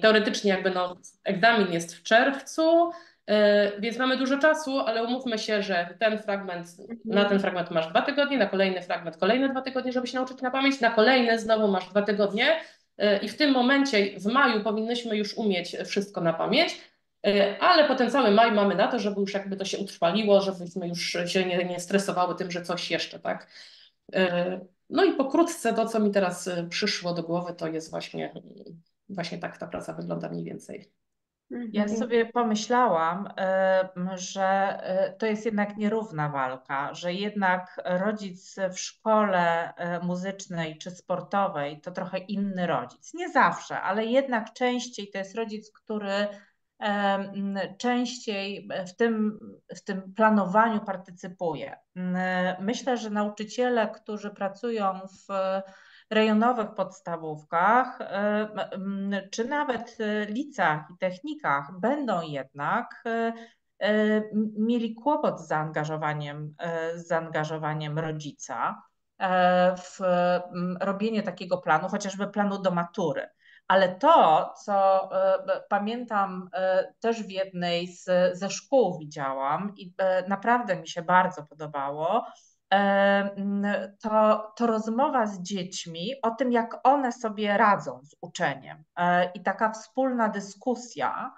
teoretycznie jakby no, egzamin jest w czerwcu, e, więc mamy dużo czasu, ale umówmy się, że ten fragment, na ten fragment masz dwa tygodnie, na kolejny fragment kolejne dwa tygodnie, żeby się nauczyć na pamięć, na kolejny znowu masz dwa tygodnie e, i w tym momencie w maju powinnyśmy już umieć wszystko na pamięć, e, ale potem cały maj mamy na to, żeby już jakby to się utrwaliło, żebyśmy już się nie, nie stresowały tym, że coś jeszcze, tak? No i pokrótce to, co mi teraz przyszło do głowy, to jest właśnie, właśnie tak ta praca wygląda mniej więcej. Ja Mhm. sobie pomyślałam, em, że e, to jest jednak nierówna walka, że jednak rodzic w szkole e, muzycznej czy sportowej to trochę inny rodzic. Nie zawsze, ale jednak częściej to jest rodzic, który częściej w tym, w tym planowaniu partycypuje. Myślę, że nauczyciele, którzy pracują w rejonowych podstawówkach, e, czy nawet e, licach i technikach będą jednak e, mieli kłopot z zaangażowaniem, z zaangażowaniem rodzica w robienie takiego planu, chociażby planu do matury. Ale to, co pamiętam też w jednej z, ze szkół widziałam i naprawdę mi się bardzo podobało, to, to rozmowa z dziećmi o tym, jak one sobie radzą z uczeniem e, i taka wspólna dyskusja.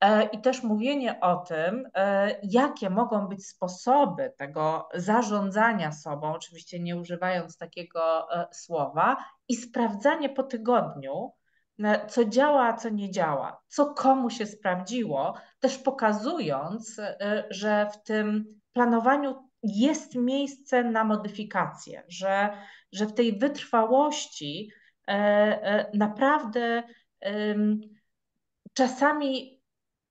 e, I też mówienie o tym, e, jakie mogą być sposoby tego zarządzania sobą, oczywiście nie używając takiego słowa, i sprawdzanie po tygodniu, co działa, a co nie działa, co komu się sprawdziło, też pokazując, że w tym planowaniu jest miejsce na modyfikację, że, że w tej wytrwałości e, e, naprawdę czasami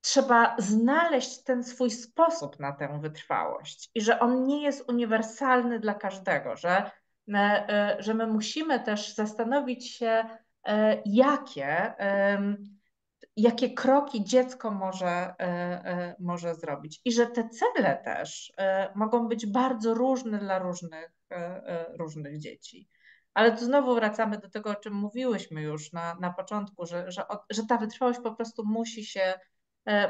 trzeba znaleźć ten swój sposób na tę wytrwałość i że on nie jest uniwersalny dla każdego, że, e, że my musimy też zastanowić się, jakie, jakie kroki dziecko może, e, e, może zrobić. I że te cele też e, mogą być bardzo różne dla różnych, różnych dzieci. Ale tu znowu wracamy do tego, o czym mówiłyśmy już na, na początku, że, że, że ta wytrwałość po prostu musi się,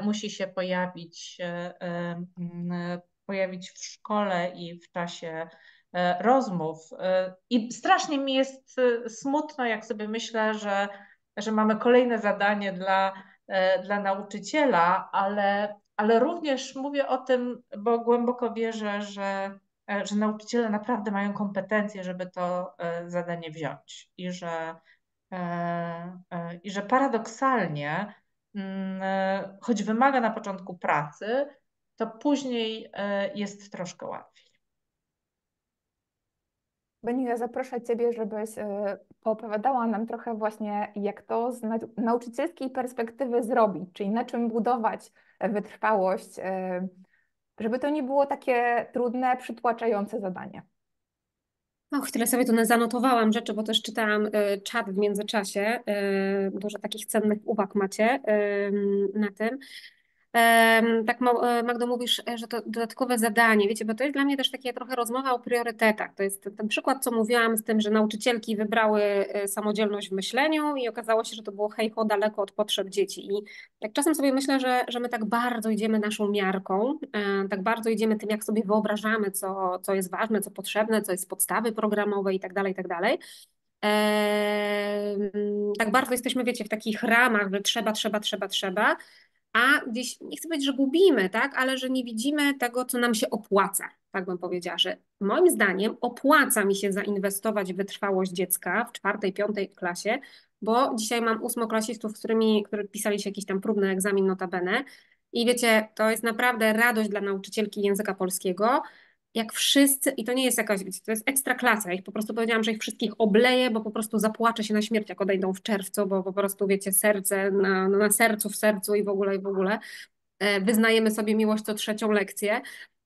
musi się pojawić, pojawić w szkole i w czasie rozmów. I strasznie mi jest smutno, jak sobie myślę, że, że mamy kolejne zadanie dla, e, dla nauczyciela, ale, ale również mówię o tym, bo głęboko wierzę, że e, że nauczyciele naprawdę mają kompetencje, żeby to e, zadanie wziąć i że, i że paradoksalnie, mm, choć wymaga na początku pracy, to później jest troszkę łatwiej. Benita, zaproszę Ciebie, żebyś e, poopowiadała nam trochę właśnie, jak to z nau- nauczycielskiej perspektywy zrobić, czyli na czym budować e, wytrwałość, e, żeby to nie było takie trudne, przytłaczające zadanie. Och, tyle sobie tu zanotowałam rzeczy, bo też czytałam y, czat w międzyczasie. y, Dużo takich cennych uwag macie y, na tym. Tak, e, Magdo, mówisz, e, że to dodatkowe zadanie, wiecie, bo to jest dla mnie też takie trochę rozmowa o priorytetach. To jest ten- przykład, co mówiłam z tym, że nauczycielki wybrały e, samodzielność w myśleniu i okazało się, że to było hej ho daleko od potrzeb dzieci. I tak czasem sobie myślę, że, że my tak bardzo idziemy naszą miarką, tak bardzo idziemy tym, jak sobie wyobrażamy, co, co jest ważne, co potrzebne, co jest podstawy programowej i tak dalej, i tak dalej. Tak bardzo jesteśmy, wiecie, w takich ramach, że trzeba, trzeba, trzeba, trzeba, a gdzieś, nie chcę powiedzieć, że gubimy, tak, ale że nie widzimy tego, co nam się opłaca, tak bym powiedziała, że moim zdaniem opłaca mi się zainwestować w wytrwałość dziecka w czwartej, piątej klasie, bo dzisiaj mam ósmoklasistów, z którymi, którzy pisali się jakiś tam próbny egzamin notabene. I wiecie, to jest naprawdę radość dla nauczycielki języka polskiego, jak wszyscy, i to nie jest jakaś, to jest ekstra klasa, ich po prostu powiedziałam, że ich wszystkich obleję, bo po prostu zapłaczę się na śmierć, jak odejdą w czerwcu, bo po prostu, wiecie, serce na, na sercu, w sercu i w ogóle, i w ogóle. E, Wyznajemy sobie miłość co trzecią lekcję,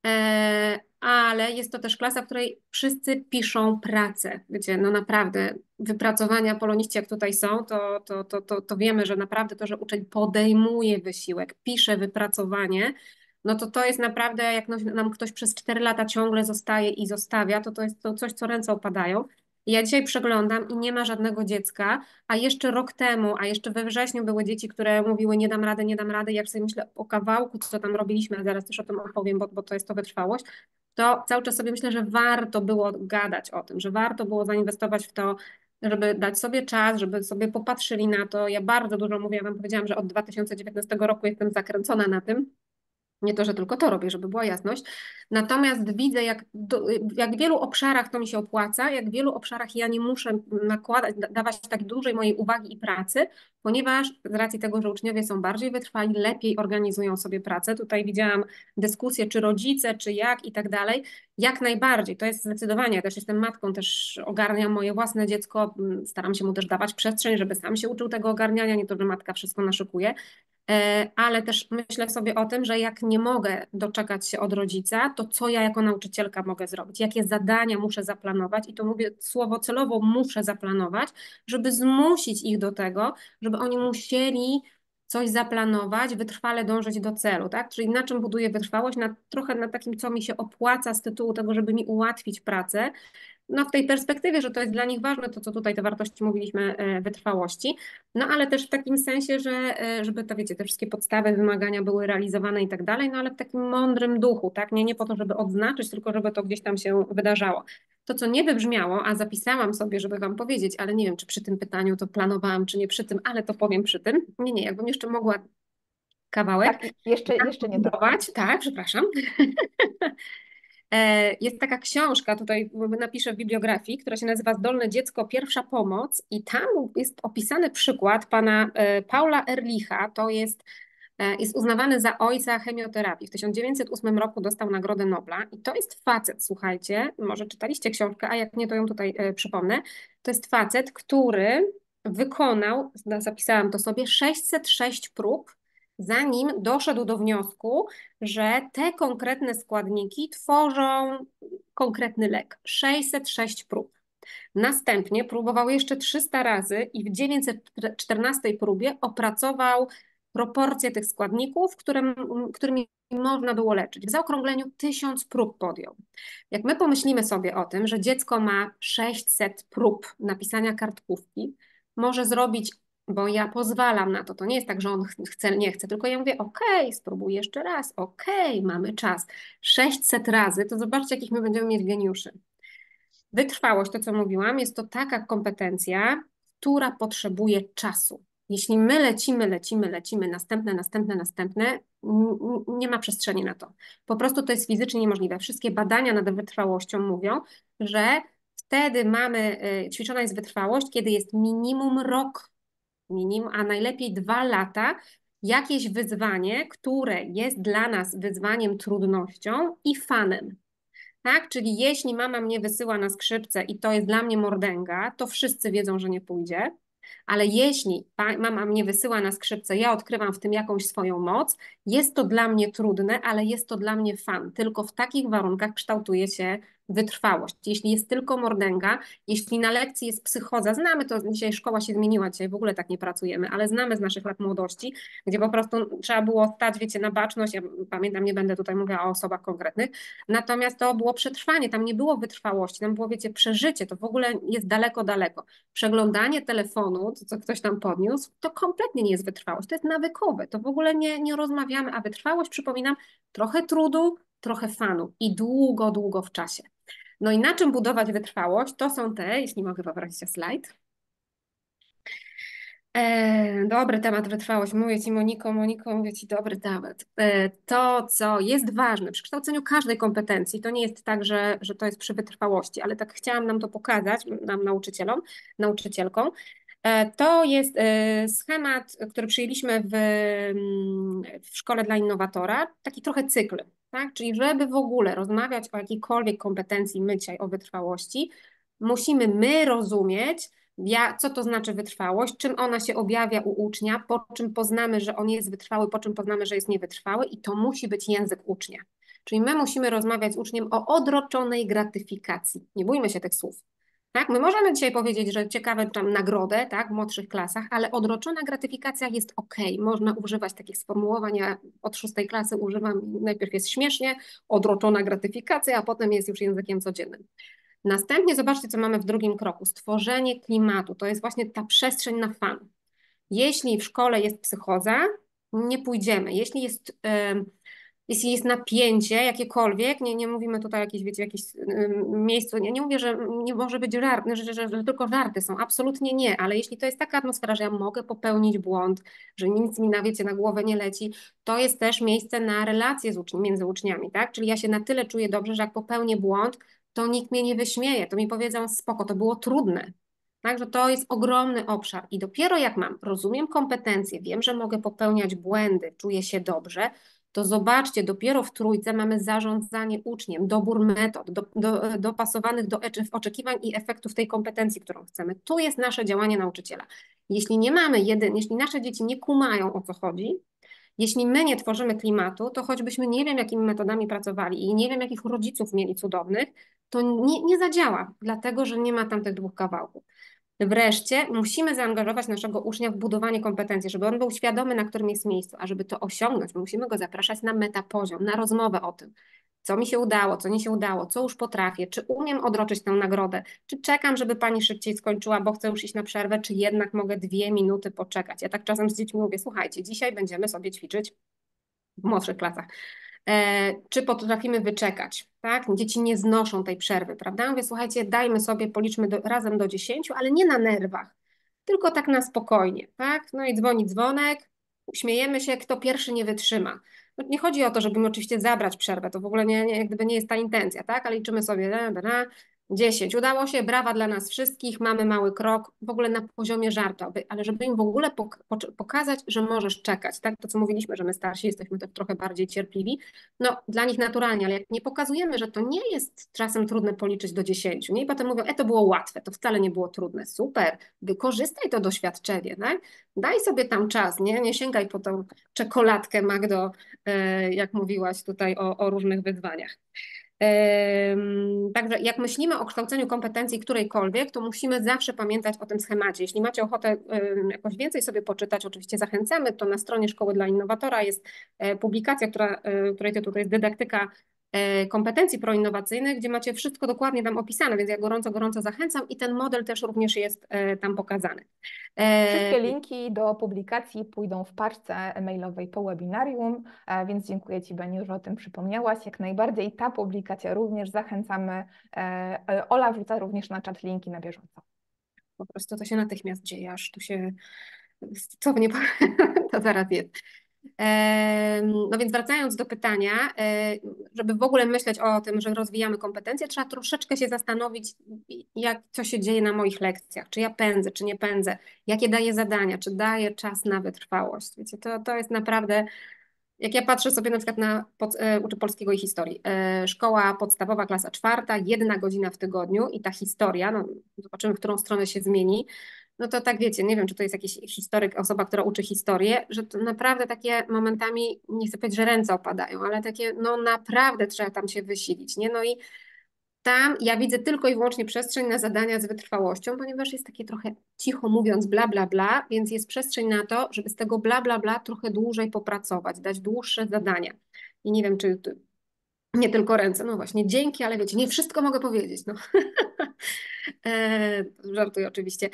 E, ale jest to też klasa, w której wszyscy piszą pracę. Wiecie, no naprawdę, wypracowania poloniści, jak tutaj są, to, to, to, to, to wiemy, że naprawdę to, że uczeń podejmuje wysiłek, pisze wypracowanie, no to to jest naprawdę, jak no- nam ktoś przez 4 lata ciągle zostaje i zostawia, to to jest to coś, co ręce opadają. Ja dzisiaj przeglądam i nie ma żadnego dziecka, a jeszcze rok temu, a jeszcze we wrześniu były dzieci, które mówiły nie dam rady, nie dam rady. Jak sobie myślę o kawałku, co tam robiliśmy, a zaraz też o tym opowiem, bo, bo to jest to wytrwałość, to cały czas sobie myślę, że warto było gadać o tym, że warto było zainwestować w to, żeby dać sobie czas, żeby sobie popatrzyli na to. Ja bardzo dużo mówię, ja Wam powiedziałam, że od 2019 roku jestem zakręcona na tym. Nie to, że tylko to robię, żeby była jasność. Natomiast widzę, jak, jak w wielu obszarach to mi się opłaca, jak w wielu obszarach ja nie muszę nakładać, dawać tak dużej mojej uwagi i pracy, ponieważ z racji tego, że uczniowie są bardziej wytrwali, lepiej organizują sobie pracę. Tutaj widziałam dyskusję, czy rodzice, czy jak i tak dalej. Jak najbardziej, to jest zdecydowanie, ja też jestem matką, też ogarniam moje własne dziecko, staram się mu też dawać przestrzeń, żeby sam się uczył tego ogarniania, nie to, że matka wszystko naszykuje. E, ale też myślę sobie o tym, że jak nie mogę doczekać się od rodzica, to co ja jako nauczycielka mogę zrobić? Jakie zadania muszę zaplanować? I to mówię słowo celowo muszę zaplanować, żeby zmusić ich do tego, żeby oni musieli coś zaplanować, wytrwale dążyć do celu, tak? Czyli na czym buduję wytrwałość? Na, trochę na takim, co mi się opłaca z tytułu tego, żeby mi ułatwić pracę, no w tej perspektywie, że to jest dla nich ważne, to co tutaj te wartości mówiliśmy, e, wytrwałości, no ale też w takim sensie, że e, żeby to wiecie, te wszystkie podstawy, wymagania były realizowane i tak dalej, no ale w takim mądrym duchu, tak, nie, nie po to, żeby odznaczyć, tylko żeby to gdzieś tam się wydarzało. To, co nie wybrzmiało, a zapisałam sobie, żeby Wam powiedzieć, ale nie wiem, czy przy tym pytaniu to planowałam, czy nie przy tym, ale to powiem przy tym. Nie, nie, jakbym jeszcze mogła kawałek. Tak, jeszcze, jeszcze nie budować. Tak, przepraszam. E, jest taka książka, tutaj napiszę w bibliografii, która się nazywa Zdolne dziecko, pierwsza pomoc i tam jest opisany przykład pana e, Paula Erlicha, to jest, jest uznawany za ojca chemioterapii. W 1908 roku dostał Nagrodę Nobla i to jest facet, słuchajcie, może czytaliście książkę, a jak nie, to ją tutaj przypomnę. To jest facet, który wykonał, zapisałam to sobie, 606 prób zanim doszedł do wniosku, że te konkretne składniki tworzą konkretny lek. 606 prób. Następnie próbował jeszcze 300 razy i w 914 próbie opracował proporcje tych składników, którym, którymi można było leczyć. W zaokrągleniu 1000 prób podjął. Jak my pomyślimy sobie o tym, że dziecko ma 600 prób napisania kartkówki, może zrobić bo ja pozwalam na to. To nie jest tak, że on chce, nie chce, tylko ja mówię, okay, spróbuj jeszcze raz, okay, mamy czas. 600 razy, to zobaczcie, jakich my będziemy mieć geniuszy. Wytrwałość, to co mówiłam, jest to taka kompetencja, która potrzebuje czasu. Jeśli my lecimy, lecimy, lecimy, następne, następne, następne, nie ma przestrzeni na to. Po prostu to jest fizycznie niemożliwe. Wszystkie badania nad wytrwałością mówią, że wtedy mamy, y, ćwiczona jest wytrwałość, kiedy jest minimum rok minimum, a najlepiej dwa lata, jakieś wyzwanie, które jest dla nas wyzwaniem, trudnością i fanem. Tak? Czyli jeśli mama mnie wysyła na skrzypce i to jest dla mnie mordęga, to wszyscy wiedzą, że nie pójdzie. Ale jeśli mama mnie wysyła na skrzypce, ja odkrywam w tym jakąś swoją moc, jest to dla mnie trudne, ale jest to dla mnie fan. Tylko w takich warunkach kształtuje się wytrwałość. Jeśli jest tylko mordęga, jeśli na lekcji jest psychoza, znamy to, dzisiaj szkoła się zmieniła, dzisiaj w ogóle tak nie pracujemy, ale znamy z naszych lat młodości, gdzie po prostu trzeba było stać, wiecie, na baczność, ja pamiętam, nie będę tutaj mówiła o osobach konkretnych, natomiast to było przetrwanie, tam nie było wytrwałości, tam było, wiecie, przeżycie, to w ogóle jest daleko, daleko. Przeglądanie telefonu, to co ktoś tam podniósł, to kompletnie nie jest wytrwałość, to jest nawykowe, to w ogóle nie, nie rozmawiamy, a wytrwałość, przypominam, trochę trudu, trochę fanu i długo, długo w czasie. No i na czym budować wytrwałość? To są te, jeśli mogę poprosić o slajd. E, dobry temat wytrwałość. Mówię Ci Moniko, Moniko, mówię Ci dobry temat. E, to, co jest ważne przy kształceniu każdej kompetencji, to nie jest tak, że, że to jest przy wytrwałości, ale tak chciałam nam to pokazać, nam nauczycielom, nauczycielkom, to jest e, schemat, który przyjęliśmy w, mm, w szkole dla innowatora, taki trochę cykl. Tak? Czyli żeby w ogóle rozmawiać o jakiejkolwiek kompetencji my dzisiaj o wytrwałości, musimy my rozumieć, co to znaczy wytrwałość, czym ona się objawia u ucznia, po czym poznamy, że on jest wytrwały, po czym poznamy, że jest niewytrwały i to musi być język ucznia. Czyli my musimy rozmawiać z uczniem o odroczonej gratyfikacji. Nie bójmy się tych słów. Tak? My możemy dzisiaj powiedzieć, że ciekawe tam nagrodę tak, w młodszych klasach, ale odroczona gratyfikacja jest ok. Można używać takich sformułowań. Ja od szóstej klasy używam, najpierw jest śmiesznie, odroczona gratyfikacja, a potem jest już językiem codziennym. Następnie zobaczcie, co mamy w drugim kroku. Stworzenie klimatu. To jest właśnie ta przestrzeń na fan. Jeśli w szkole jest psychoza, nie pójdziemy. Jeśli jest, jeśli jest napięcie jakiekolwiek, nie, nie mówimy tutaj jakieś, wiecie, jakieś miejscu, nie, nie mówię, że nie może być żart, że, że, że, że tylko żarty są, absolutnie nie, ale jeśli to jest taka atmosfera, że ja mogę popełnić błąd, że nic mi na, wiecie, na głowę nie leci, to jest też miejsce na relacje z uczni, między uczniami, tak? Czyli ja się na tyle czuję dobrze, że jak popełnię błąd, to nikt mnie nie wyśmieje, to mi powiedzą spoko, to było trudne, Także to jest ogromny obszar i dopiero jak mam, rozumiem kompetencje, wiem, że mogę popełniać błędy, czuję się dobrze, to zobaczcie, dopiero w trójce mamy zarządzanie uczniem, dobór metod do, do, dopasowanych do oczekiwań i efektów tej kompetencji, którą chcemy. Tu jest nasze działanie nauczyciela. Jeśli nie mamy jeśli nasze dzieci nie kumają o co chodzi, jeśli my nie tworzymy klimatu, to choćbyśmy nie wiem, jakimi metodami pracowali i nie wiem, jakich rodziców mieli cudownych, to nie, nie zadziała, dlatego że nie ma tam tych dwóch kawałków. Wreszcie musimy zaangażować naszego ucznia w budowanie kompetencji, żeby on był świadomy, na którym jest miejscu, a żeby to osiągnąć, musimy go zapraszać na metapoziom, na rozmowę o tym, co mi się udało, co nie się udało, co już potrafię, czy umiem odroczyć tę nagrodę, czy czekam, żeby pani szybciej skończyła, bo chcę już iść na przerwę, czy jednak mogę dwie minuty poczekać. Ja tak czasem z dziećmi mówię, słuchajcie, dzisiaj będziemy sobie ćwiczyć w młodszych klasach. E, czy potrafimy wyczekać, tak? Dzieci nie znoszą tej przerwy, prawda? Mówię, słuchajcie, dajmy sobie, policzmy do, razem do dziesięciu, ale nie na nerwach, tylko tak na spokojnie, tak? No i dzwoni dzwonek, śmiejemy się, kto pierwszy nie wytrzyma. No, nie chodzi o to, żeby oczywiście zabrać przerwę, to w ogóle nie, nie, jak gdyby nie jest ta intencja, tak? Ale liczymy sobie, da, da, da, 10. Udało się, brawa dla nas wszystkich, mamy mały krok, w ogóle na poziomie żartu, ale żeby im w ogóle pokazać, że możesz czekać, tak? To, co mówiliśmy, że my starsi jesteśmy tak trochę bardziej cierpliwi, no dla nich naturalnie, ale jak nie pokazujemy, że to nie jest czasem trudne policzyć do 10, nie? I potem mówią, e, to było łatwe, to wcale nie było trudne, super, wykorzystaj to doświadczenie, tak? Daj sobie tam czas, nie? Nie sięgaj po tą czekoladkę, Magdo, e, jak mówiłaś tutaj o, o różnych wyzwaniach. Także jak myślimy o kształceniu kompetencji którejkolwiek, to musimy zawsze pamiętać o tym schemacie. Jeśli macie ochotę jakoś więcej sobie poczytać, oczywiście zachęcamy, to na stronie Szkoły dla Innowatora jest e, publikacja, która, e, której tytuł to jest Dydaktyka kompetencji proinnowacyjnych, gdzie macie wszystko dokładnie tam opisane, więc ja gorąco, gorąco zachęcam i ten model też również jest tam pokazany. Wszystkie linki do publikacji pójdą w paczce mailowej po webinarium, więc dziękuję Ci Beniu, że o tym przypomniałaś. Jak najbardziej ta publikacja również zachęcamy. Ola wrzuca również na czat linki na bieżąco. Po prostu to się natychmiast dzieje, aż tu się co nie to zaraz jest. No więc wracając do pytania, e, żeby w ogóle myśleć o tym, że rozwijamy kompetencje, trzeba troszeczkę się zastanowić, jak, co się dzieje na moich lekcjach, czy ja pędzę, czy nie pędzę, jakie daję zadania, czy daję czas na wytrwałość. Wiecie, to, to jest naprawdę, jak ja patrzę sobie na przykład na, pod, e, uczę polskiego i historii, e, szkoła podstawowa, klasa czwarta, jedna godzina w tygodniu i ta historia, no zobaczymy, w którą stronę się zmieni, no to tak wiecie, nie wiem, czy to jest jakiś historyk, osoba, która uczy historię, że to naprawdę takie momentami, nie chcę powiedzieć, że ręce opadają, ale takie, no naprawdę trzeba tam się wysilić, nie? No i tam ja widzę tylko i wyłącznie przestrzeń na zadania z wytrwałością, ponieważ jest takie trochę cicho mówiąc bla, bla, bla, więc jest przestrzeń na to, żeby z tego bla, bla, bla trochę dłużej popracować, dać dłuższe zadania. I nie wiem, czy nie tylko ręce, no właśnie, dzięki, ale wiecie, nie wszystko mogę powiedzieć, no. E, żartuję oczywiście.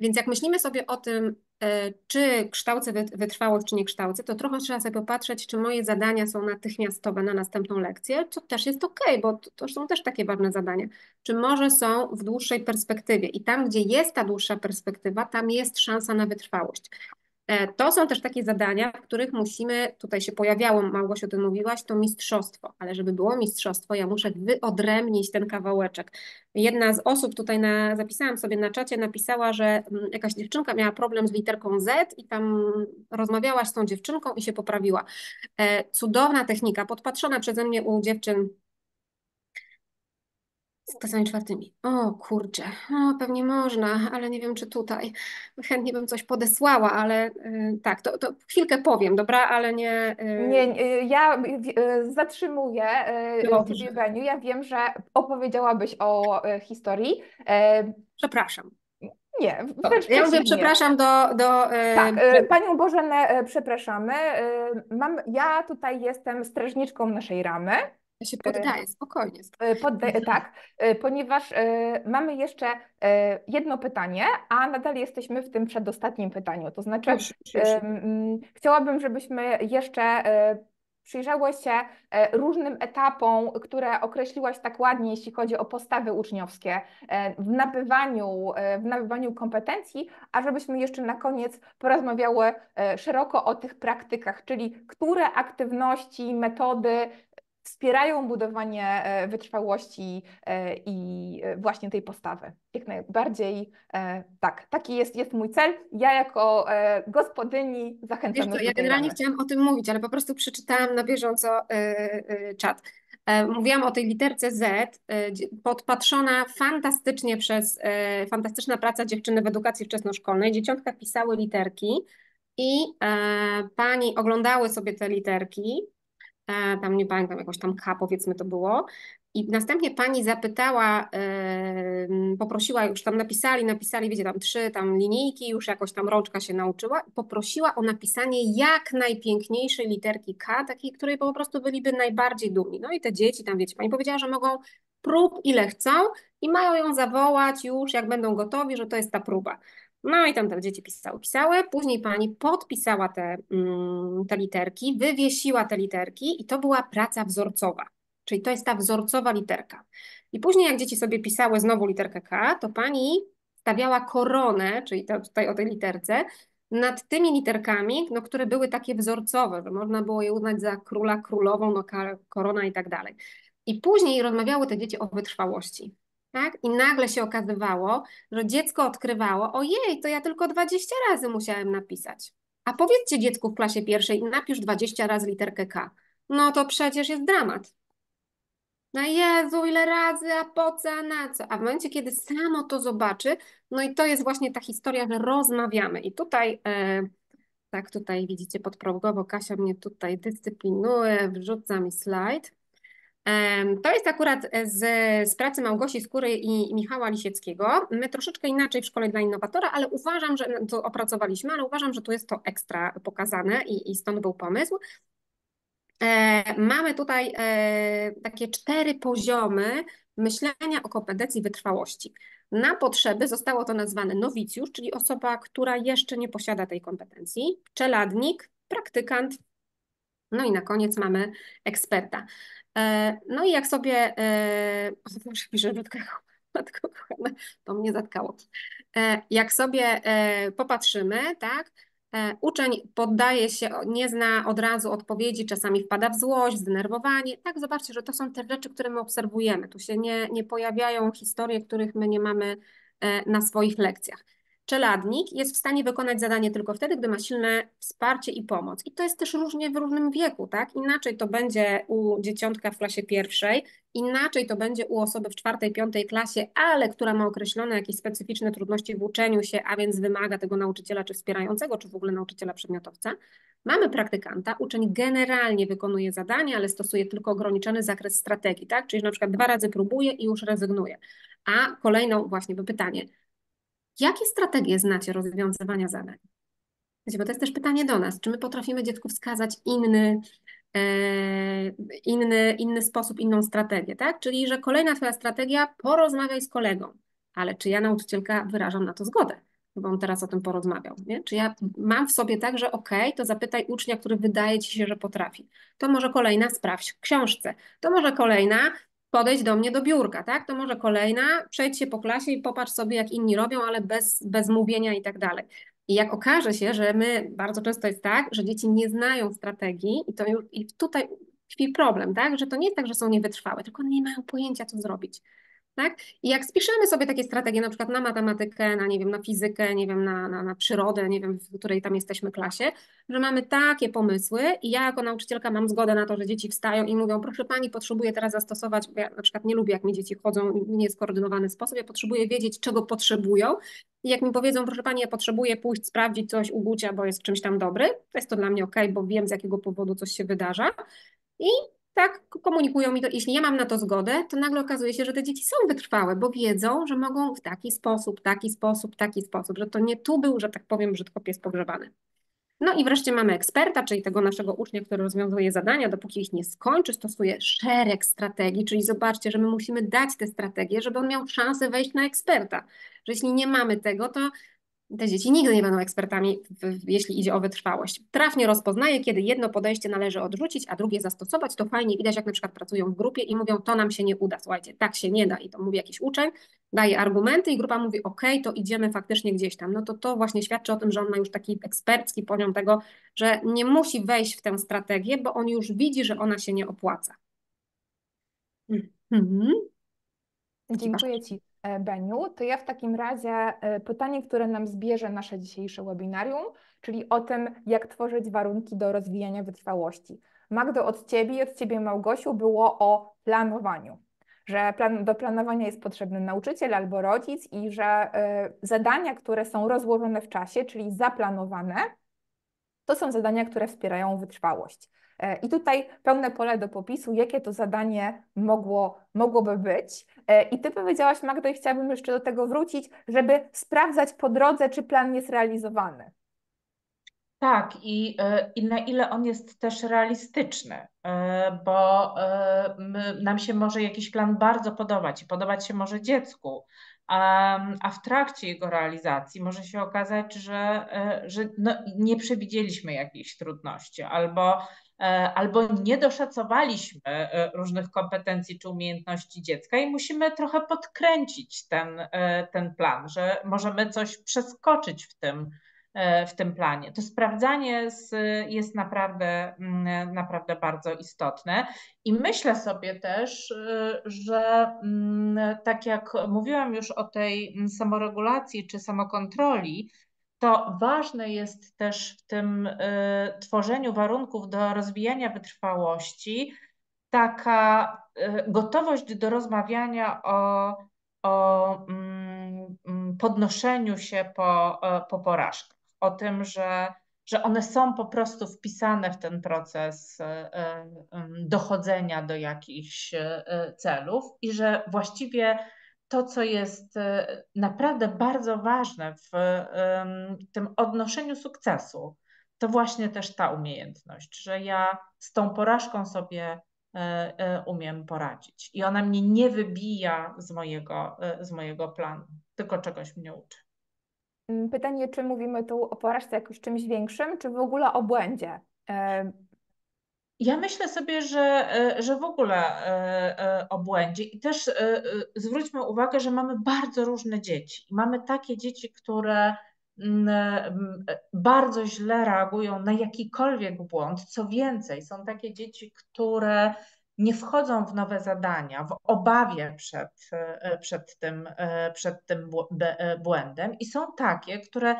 Więc jak myślimy sobie o tym, e, czy kształcę wytrwałość, czy nie kształcę, to trochę trzeba sobie popatrzeć, czy moje zadania są natychmiastowe na następną lekcję, co też jest ok, bo to są też takie ważne zadania. Czy może są w dłuższej perspektywie i tam, gdzie jest ta dłuższa perspektywa, tam jest szansa na wytrwałość. E, to są też takie zadania, w których musimy, tutaj się pojawiało, Małgosia o tym mówiłaś, to mistrzostwo, ale żeby było mistrzostwo, ja muszę wyodrębnić ten kawałeczek. Jedna z osób tutaj na, zapisałam sobie na czacie, napisała, że mm, jakaś dziewczynka miała problem z literką Z i tam rozmawiałaś z tą dziewczynką i się poprawiła. E, cudowna technika, podpatrzona przeze mnie u dziewczyn z klasami czwartymi. O kurczę, o, pewnie można, ale nie wiem, czy tutaj. Chętnie bym coś podesłała, ale y, tak, to, to chwilkę powiem, dobra, ale nie... Y... Nie, ja y, zatrzymuję y, Ciebie, Beniu. Ja wiem, że opowiedziałabyś o y, historii. Przepraszam. Nie, wręcz Ja mówię przepraszam do... do tak, Panią Bożenę przepraszamy. Mam, ja tutaj jestem strażniczką naszej ramy. Ja się poddaję, spokojnie. E, Podda- tak, e, ponieważ e, mamy jeszcze e, jedno pytanie, a nadal jesteśmy w tym przedostatnim pytaniu. To znaczy, chciałabym, żebyśmy jeszcze e, przyjrzały się e, różnym etapom, które określiłaś tak ładnie, jeśli chodzi o postawy uczniowskie e, w nabywaniu, e, w nabywaniu kompetencji, a żebyśmy jeszcze na koniec porozmawiały e, szeroko o tych praktykach, czyli które aktywności, metody wspierają budowanie e, wytrwałości e, i e, właśnie tej postawy. Jak najbardziej tak, taki jest, jest mój cel. Ja jako gospodyni zachęcam Wiesz co, ja generalnie ramy. chciałam o tym mówić, ale po prostu przeczytałam na bieżąco czat. Mówiłam o tej literce Z, podpatrzona fantastycznie przez, fantastyczna praca dziewczyny w edukacji wczesnoszkolnej. Dzieciątka pisały literki i pani oglądały sobie te literki, tam nie pamiętam, jakoś tam K powiedzmy to było. I następnie pani zapytała, em, poprosiła, już tam napisali, napisali, wiecie, tam trzy tam linijki, już jakoś tam rączka się nauczyła, poprosiła o napisanie jak najpiękniejszej literki K, takiej, której po prostu byliby najbardziej dumni. No i te dzieci tam, wiecie, pani powiedziała, że mogą prób ile chcą i mają ją zawołać już, jak będą gotowi, że to jest ta próba. No i tam te dzieci pisały, pisały. Później pani podpisała te, mm, te literki, wywiesiła te literki i to była praca wzorcowa. Czyli to jest ta wzorcowa literka. I później, jak dzieci sobie pisały znowu literkę K, to pani stawiała koronę, czyli to tutaj o tej literce, nad tymi literkami, no, które były takie wzorcowe, że można było je uznać za króla, królową, no, korona i tak dalej. I później rozmawiały te dzieci o wytrwałości. Tak? I nagle się okazywało, że dziecko odkrywało, ojej, to ja tylko 20 razy musiałem napisać. A powiedzcie dziecku w klasie pierwszej, napisz 20 razy literkę K. No to przecież jest dramat. No Jezu, ile razy, a po co, a na co? A w momencie, kiedy samo to zobaczy, no i to jest właśnie ta historia, że rozmawiamy. I tutaj, e, tak tutaj widzicie podprogowo, Kasia mnie tutaj dyscyplinuje, wrzuca mi slajd. To jest akurat z, z pracy Małgosi Skóry i Michała Lisieckiego. My troszeczkę inaczej w Szkole dla Innowatora, ale uważam, że to opracowaliśmy, ale uważam, że tu jest to ekstra pokazane i, i stąd był pomysł. E, mamy tutaj e, takie cztery poziomy myślenia o kompetencji wytrwałości. Na potrzeby zostało to nazwane nowicjusz, czyli osoba, która jeszcze nie posiada tej kompetencji, czeladnik, praktykant, no i na koniec mamy eksperta. E, No i jak sobie, e, o, proszę, pisze kochana, to mnie zatkało. E, Jak sobie e, popatrzymy, tak, e, uczeń poddaje się, nie zna od razu odpowiedzi, czasami wpada w złość, zdenerwowanie. Tak, zobaczcie, że to są te rzeczy, które my obserwujemy. Tu się nie, nie pojawiają historie, których my nie mamy e, na swoich lekcjach. Czeladnik jest w stanie wykonać zadanie tylko wtedy, gdy ma silne wsparcie i pomoc. I to jest też różnie w różnym wieku, tak? Inaczej to będzie u dzieciątka w klasie pierwszej, inaczej to będzie u osoby w czwartej, piątej klasie, ale która ma określone jakieś specyficzne trudności w uczeniu się, a więc wymaga tego nauczyciela czy wspierającego, czy w ogóle nauczyciela przedmiotowca. Mamy praktykanta, uczeń generalnie wykonuje zadanie, ale stosuje tylko ograniczony zakres strategii, tak? Czyli na przykład dwa razy próbuje i już rezygnuje. A kolejną właśnie pytanie, Jakie strategie znacie rozwiązywania zadań? Bo to jest też pytanie do nas. Czy my potrafimy dziecku wskazać inny, e, inny, inny sposób, inną strategię, tak? Czyli, że kolejna twoja strategia, porozmawiaj z kolegą. Ale czy ja, nauczycielka, wyrażam na to zgodę? Bo on teraz o tym porozmawiał, nie? Czy ja mam w sobie tak, że okej, okay, to zapytaj ucznia, który wydaje ci się, że potrafi. To może kolejna sprawdź w książce. To może kolejna podejdź do mnie do biurka, tak? To może kolejna, przejdź się po klasie i popatrz sobie, jak inni robią, ale bez, bez mówienia i tak dalej. I jak okaże się, że my, bardzo często jest tak, że dzieci nie znają strategii i, to i tutaj tkwi problem, tak? Że to nie jest tak, że są niewytrwałe, tylko nie mają pojęcia, co zrobić. Tak? I jak spiszemy sobie takie strategie, na przykład na matematykę, na nie wiem, na fizykę, nie wiem, na, na, na przyrodę, nie wiem, w której tam jesteśmy klasie, że mamy takie pomysły i ja jako nauczycielka mam zgodę na to, że dzieci wstają i mówią, proszę pani, potrzebuję teraz zastosować, bo ja na przykład nie lubię, jak mi dzieci chodzą w nieskoordynowany sposób, ja potrzebuję wiedzieć, czego potrzebują i jak mi powiedzą, proszę pani, ja potrzebuję pójść sprawdzić coś u Gucia, bo jest czymś tam dobry, to jest to dla mnie ok, bo wiem, z jakiego powodu coś się wydarza i tak komunikują mi to, jeśli ja mam na to zgodę, to nagle okazuje się, że te dzieci są wytrwałe, bo wiedzą, że mogą w taki sposób, taki sposób, taki sposób, że to nie tu był, że tak powiem, brzydko pies pogrzebany. No i wreszcie mamy eksperta, czyli tego naszego ucznia, który rozwiązuje zadania, dopóki ich nie skończy, stosuje szereg strategii, czyli zobaczcie, że my musimy dać te strategie, żeby on miał szansę wejść na eksperta. Że jeśli nie mamy tego, to te dzieci nigdy nie będą ekspertami, jeśli idzie o wytrwałość. Trafnie rozpoznaje, kiedy jedno podejście należy odrzucić, a drugie zastosować. To fajnie widać, jak na przykład pracują w grupie i mówią, to nam się nie uda. Słuchajcie, tak się nie da. I to mówi jakiś uczeń, daje argumenty i grupa mówi, ok, to idziemy faktycznie gdzieś tam. No to to właśnie świadczy o tym, że on ma już taki ekspercki poziom tego, że nie musi wejść w tę strategię, bo on już widzi, że ona się nie opłaca. Mhm. Dziękuję Ci. E, Beniu, to ja w takim razie e, pytanie, które nam zbierze nasze dzisiejsze webinarium, czyli o tym, jak tworzyć warunki do rozwijania wytrwałości. Magdo, od Ciebie i od Ciebie Małgosiu było o planowaniu, że plan, do planowania jest potrzebny nauczyciel albo rodzic i że y, zadania, które są rozłożone w czasie, czyli zaplanowane, to są zadania, które wspierają wytrwałość. E, I tutaj pełne pole do popisu, jakie to zadanie mogło, mogłoby być. E, I Ty powiedziałaś, Magdo, i chciałabym jeszcze do tego wrócić, żeby sprawdzać po drodze, czy plan jest realizowany. Tak, i, e, i na ile on jest też realistyczny, bo nam się może jakiś plan bardzo podobać i podobać się może dziecku, a, a w trakcie jego realizacji może się okazać, że, że no, nie przewidzieliśmy jakichś trudności albo albo nie doszacowaliśmy e, różnych kompetencji czy umiejętności dziecka i musimy trochę podkręcić ten, e, ten plan, że możemy coś przeskoczyć w tym, w tym planie. To sprawdzanie jest naprawdę, mm, naprawdę bardzo istotne. I myślę sobie też, że mm, tak jak mówiłam już o tej mm, samoregulacji czy samokontroli, to ważne jest też w tym y, tworzeniu warunków do rozwijania wytrwałości taka y, gotowość do rozmawiania o, o mm, mm, podnoszeniu się po, e, po porażkach, o tym, że, że one są po prostu wpisane w ten proces e, e, dochodzenia do jakichś celów i że właściwie to, co jest e, naprawdę bardzo ważne w tym odnoszeniu sukcesu, to właśnie też ta umiejętność, że ja z tą porażką sobie e, e, umiem poradzić i ona mnie nie wybija z mojego, z mojego planu, tylko czegoś mnie uczy. Pytanie, czy mówimy tu o porażce jakoś czymś większym, czy w ogóle o błędzie? Ja myślę sobie, że, e, że w ogóle e, e, o błędzie i też zwróćmy uwagę, że mamy bardzo różne dzieci. Mamy takie dzieci, które mm, bardzo źle reagują na jakikolwiek błąd. Co więcej, są takie dzieci, które nie wchodzą w nowe zadania, w obawie przed, przed, tym, przed tym błędem, i są takie, które,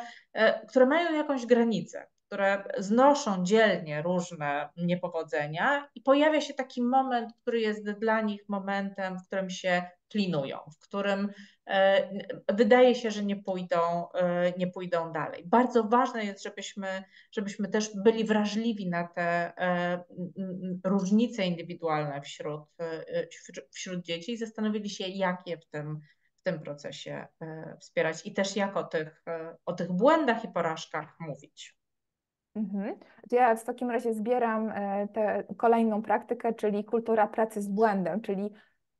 które mają jakąś granicę które znoszą dzielnie różne niepowodzenia i pojawia się taki moment, który jest dla nich momentem, w którym się klinują, w którym e, wydaje się, że nie pójdą, e, nie pójdą dalej. Bardzo ważne jest, żebyśmy, żebyśmy też byli wrażliwi na te e, różnice indywidualne wśród, wśród dzieci i zastanowili się, jak je w tym, w tym procesie wspierać i też jak o tych, o tych błędach i porażkach mówić. Mhm. Ja w takim razie zbieram e, tę kolejną praktykę, czyli kultura pracy z błędem, czyli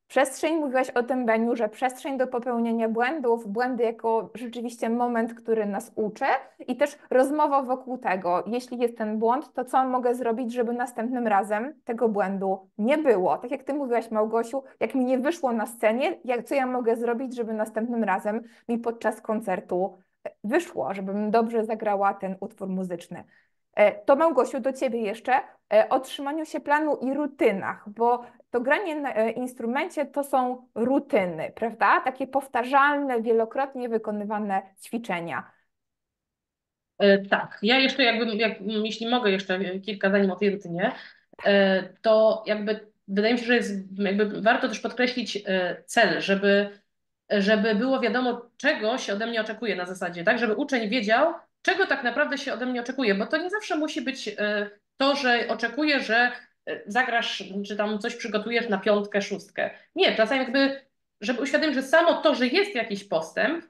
przestrzeń, mówiłaś o tym, Beniu, że przestrzeń do popełnienia błędów, błędy jako rzeczywiście moment, który nas uczy i też rozmowa wokół tego, jeśli jest ten błąd, to co mogę zrobić, żeby następnym razem tego błędu nie było. Tak jak Ty mówiłaś, Małgosiu, jak mi nie wyszło na scenie, jak, co ja mogę zrobić, żeby następnym razem mi podczas koncertu e, wyszło, żebym dobrze zagrała ten utwór muzyczny. E, to Małgosiu, do Ciebie jeszcze e, o trzymaniu się planu i rutynach, bo to granie na e, instrumencie to są rutyny, prawda? Takie powtarzalne, wielokrotnie wykonywane ćwiczenia. Tak, ja jeszcze jakby, jak, jeśli mogę jeszcze kilka zdań o tej rutynie, to jakby wydaje mi się, że jest jakby warto też podkreślić cel, żeby, żeby było wiadomo, czego się ode mnie oczekuje na zasadzie, tak, żeby uczeń wiedział, czego tak naprawdę się ode mnie oczekuje, bo to nie zawsze musi być e, to, że oczekuję, że e, zagrasz, czy tam coś przygotujesz na piątkę, szóstkę. Nie, czasami jakby, żeby uświadomić, że samo to, że jest jakiś postęp,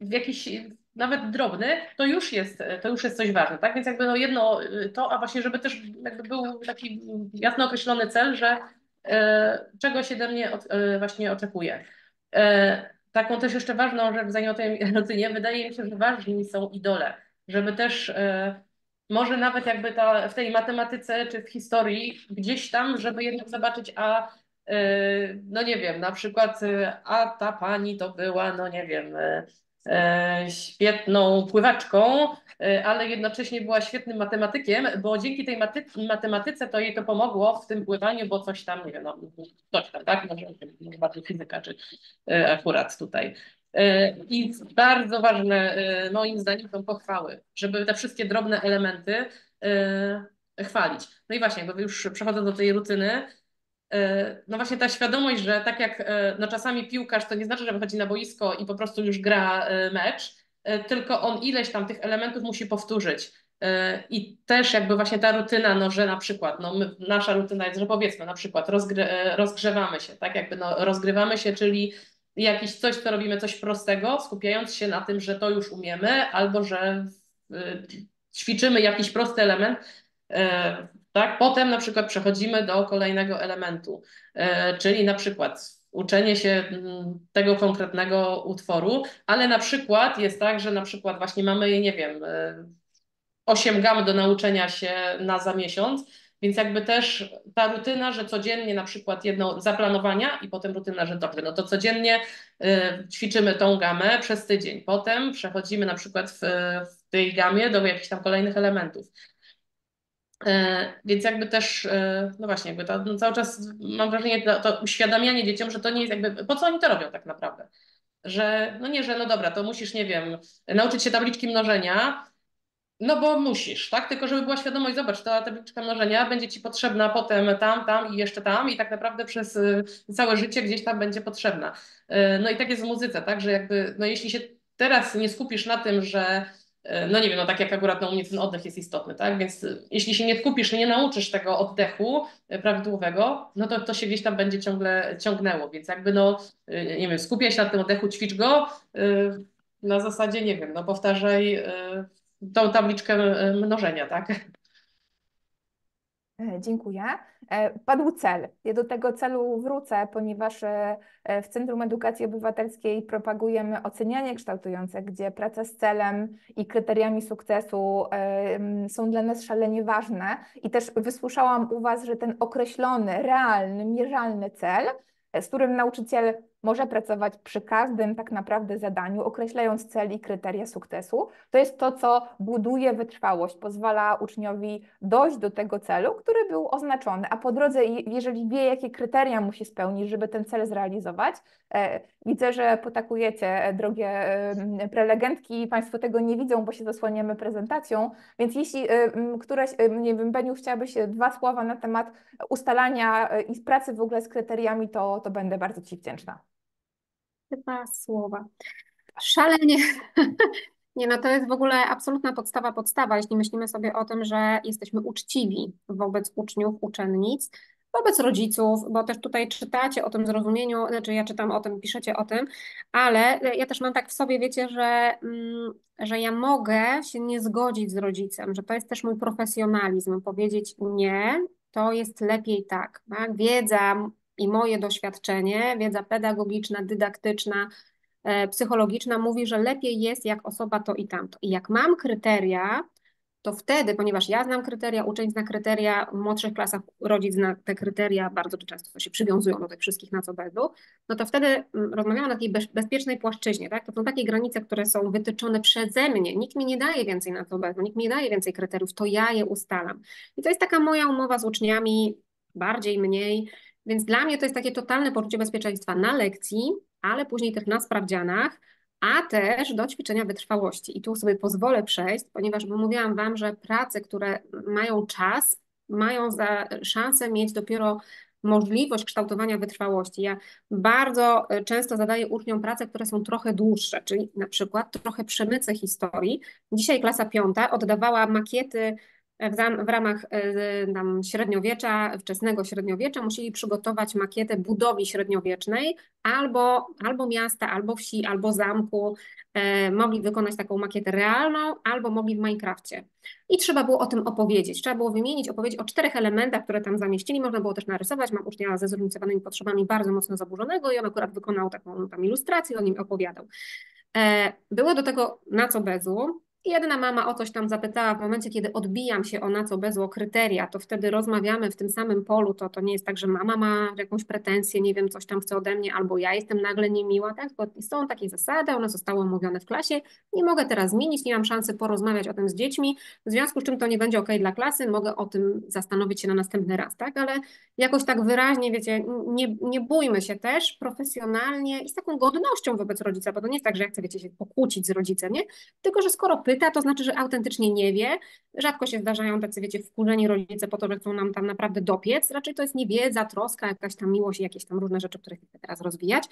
w jakiś nawet drobny, to już jest, to już jest coś ważne, tak? Więc jakby no jedno to, a właśnie żeby też jakby był taki jasno określony cel, że e, czego się ode mnie od, e, właśnie oczekuje. E, taką też jeszcze ważną rzecz, zanim o tej rutynie, wydaje mi się, że ważni są idole, żeby też e, może nawet jakby ta, w tej matematyce czy w historii gdzieś tam, żeby jednak zobaczyć, a e, no nie wiem, na przykład, e, a ta pani to była, no nie wiem, świetną pływaczką, ale jednocześnie była świetnym matematykiem, bo dzięki tej matematyce to jej to pomogło w tym pływaniu, bo coś tam, nie wiem, no, coś tam, tak? Może, bardziej fizyka, czy akurat tutaj. I bardzo ważne, moim zdaniem, są pochwały, żeby te wszystkie drobne elementy chwalić. No i właśnie, bo już przechodzę do tej rutyny, E, no właśnie ta świadomość, że tak jak e, no czasami piłkarz to nie znaczy, że wychodzi na boisko i po prostu już gra e, mecz, tylko on ileś tam tych elementów musi powtórzyć. I też jakby właśnie ta rutyna, no że na przykład, no my, nasza rutyna jest, że powiedzmy na przykład rozgry, rozgrzewamy się, tak jakby no rozgrywamy się, czyli jakiś coś, co robimy, coś prostego, skupiając się na tym, że to już umiemy, albo że ćwiczymy jakiś prosty element, tak? Potem na przykład przechodzimy do kolejnego elementu, e, czyli na przykład uczenie się mm, tego konkretnego utworu, ale na przykład jest tak, że na przykład właśnie mamy, nie wiem, 8 e, gam do nauczenia się na za miesiąc, więc jakby też ta rutyna, że codziennie na przykład jedno zaplanowania i potem rutyna, że dobrze, no to codziennie y, ćwiczymy tą gamę przez tydzień. Potem przechodzimy na przykład w, w tej gamie do jakichś tam kolejnych elementów. E, więc jakby też, e, no właśnie, jakby to no cały czas mam wrażenie, to, to uświadamianie dzieciom, że to nie jest jakby, po co oni to robią tak naprawdę? Że, no nie, że no dobra, to musisz, nie wiem, nauczyć się tabliczki mnożenia, no bo musisz, tak? Tylko żeby była świadomość, zobacz, ta tabliczka mnożenia będzie ci potrzebna potem tam, tam i jeszcze tam i tak naprawdę przez e, całe życie gdzieś tam będzie potrzebna. No i tak jest w muzyce, tak? Że jakby, no jeśli się teraz nie skupisz na tym, że E, no nie wiem, no tak jak akurat no, u mnie ten oddech jest istotny, tak? Więc jeśli się nie skupisz, nie nauczysz tego oddechu prawidłowego, no to to się gdzieś tam będzie ciągle ciągnęło. Więc jakby no, nie wiem, skupiaj się na tym oddechu, ćwicz go na zasadzie, nie wiem, no powtarzaj tą tabliczkę mnożenia, tak? E, dziękuję. E, padł cel. Ja do tego celu wrócę, ponieważ e, w Centrum Edukacji Obywatelskiej propagujemy ocenianie kształtujące, gdzie praca z celem i kryteriami sukcesu są dla nas szalenie ważne. I też wysłyszałam u Was, że ten określony, realny, mierzalny cel, z którym nauczyciel może pracować przy każdym tak naprawdę zadaniu, określając cel i kryteria sukcesu. To jest to, co buduje wytrwałość, pozwala uczniowi dojść do tego celu, który był oznaczony, a po drodze, jeżeli wie, jakie kryteria musi spełnić, żeby ten cel zrealizować, e, widzę, że potakujecie, e, drogie e, prelegentki, Państwo tego nie widzą, bo się zasłaniamy prezentacją, więc jeśli któreś, nie wiem, Beniu, chciałabyś dwa słowa na temat ustalania i pracy w ogóle z kryteriami, to, to będę bardzo Ci wdzięczna. Dwa słowa. Szalenie. Nie, no to jest w ogóle absolutna podstawa, podstawa, jeśli myślimy sobie o tym, że jesteśmy uczciwi wobec uczniów, uczennic, wobec rodziców, bo też tutaj czytacie o tym zrozumieniu, znaczy ja czytam o tym, piszecie o tym, ale ja też mam tak w sobie, wiecie, że, mm, że ja mogę się nie zgodzić z rodzicem, że to jest też mój profesjonalizm, powiedzieć nie, to jest lepiej tak. tak? Wiedza, i moje doświadczenie, wiedza pedagogiczna, dydaktyczna, e, psychologiczna mówi, że lepiej jest jak osoba to i tamto. I jak mam kryteria, to wtedy, ponieważ ja znam kryteria, uczeń zna kryteria, w młodszych klasach rodzic zna te kryteria, bardzo często się przywiązują do tych wszystkich na co bezu, no to wtedy mm, rozmawiamy na takiej bezpiecznej płaszczyźnie, tak? To są takie granice, które są wytyczone przeze mnie. Nikt mi nie daje więcej na co bezu, nikt mi nie daje więcej kryteriów, to ja je ustalam. I to jest taka moja umowa z uczniami, bardziej, mniej, więc dla mnie to jest takie totalne poczucie bezpieczeństwa na lekcji, ale później też na sprawdzianach, a też do ćwiczenia wytrwałości. I tu sobie pozwolę przejść, ponieważ mówiłam Wam, że prace, które mają czas, mają za szansę mieć dopiero możliwość kształtowania wytrwałości. Ja bardzo e, często zadaję uczniom prace, które są trochę dłuższe, czyli na przykład trochę przemycę historii. Dzisiaj klasa piąta oddawała makiety w, ramach y, tam średniowiecza, wczesnego średniowiecza musieli przygotować makietę budowli średniowiecznej albo, albo miasta, albo wsi, albo zamku. E, mogli wykonać taką makietę realną, albo mogli w Minecrafcie. I trzeba było o tym opowiedzieć. Trzeba było wymienić, opowiedzieć o czterech elementach, które tam zamieścili. Można było też narysować. Mam ucznia ze zróżnicowanymi potrzebami bardzo mocno zaburzonego i on akurat wykonał taką tam ilustrację, o nim opowiadał. E, było do tego na co bezu, Jedna mama o coś tam zapytała w momencie, kiedy odbijam się o na co bezło kryteria, to wtedy rozmawiamy w tym samym polu, to, to nie jest tak, że mama ma jakąś pretensję, nie wiem, coś tam chce ode mnie, albo ja jestem nagle niemiła, tak? Bo są takie zasady, one zostały omówione w klasie, nie mogę teraz zmienić, nie mam szansy porozmawiać o tym z dziećmi, w związku z czym to nie będzie ok dla klasy, mogę o tym zastanowić się na następny raz, tak? Ale jakoś tak wyraźnie, wiecie, nie, nie bójmy się też profesjonalnie i z taką godnością wobec rodzica, bo to nie jest tak, że ja chcę, wiecie, się pokłócić z rodzicem, nie? Tylko, że skoro pyta, to znaczy, że autentycznie nie wie. Rzadko się zdarzają tacy, wiecie, wkurzeni rodzice po to, że chcą nam tam naprawdę dopiec. Raczej to jest niewiedza, troska, jakaś tam miłość i jakieś tam różne rzeczy, które chcę teraz rozwijać.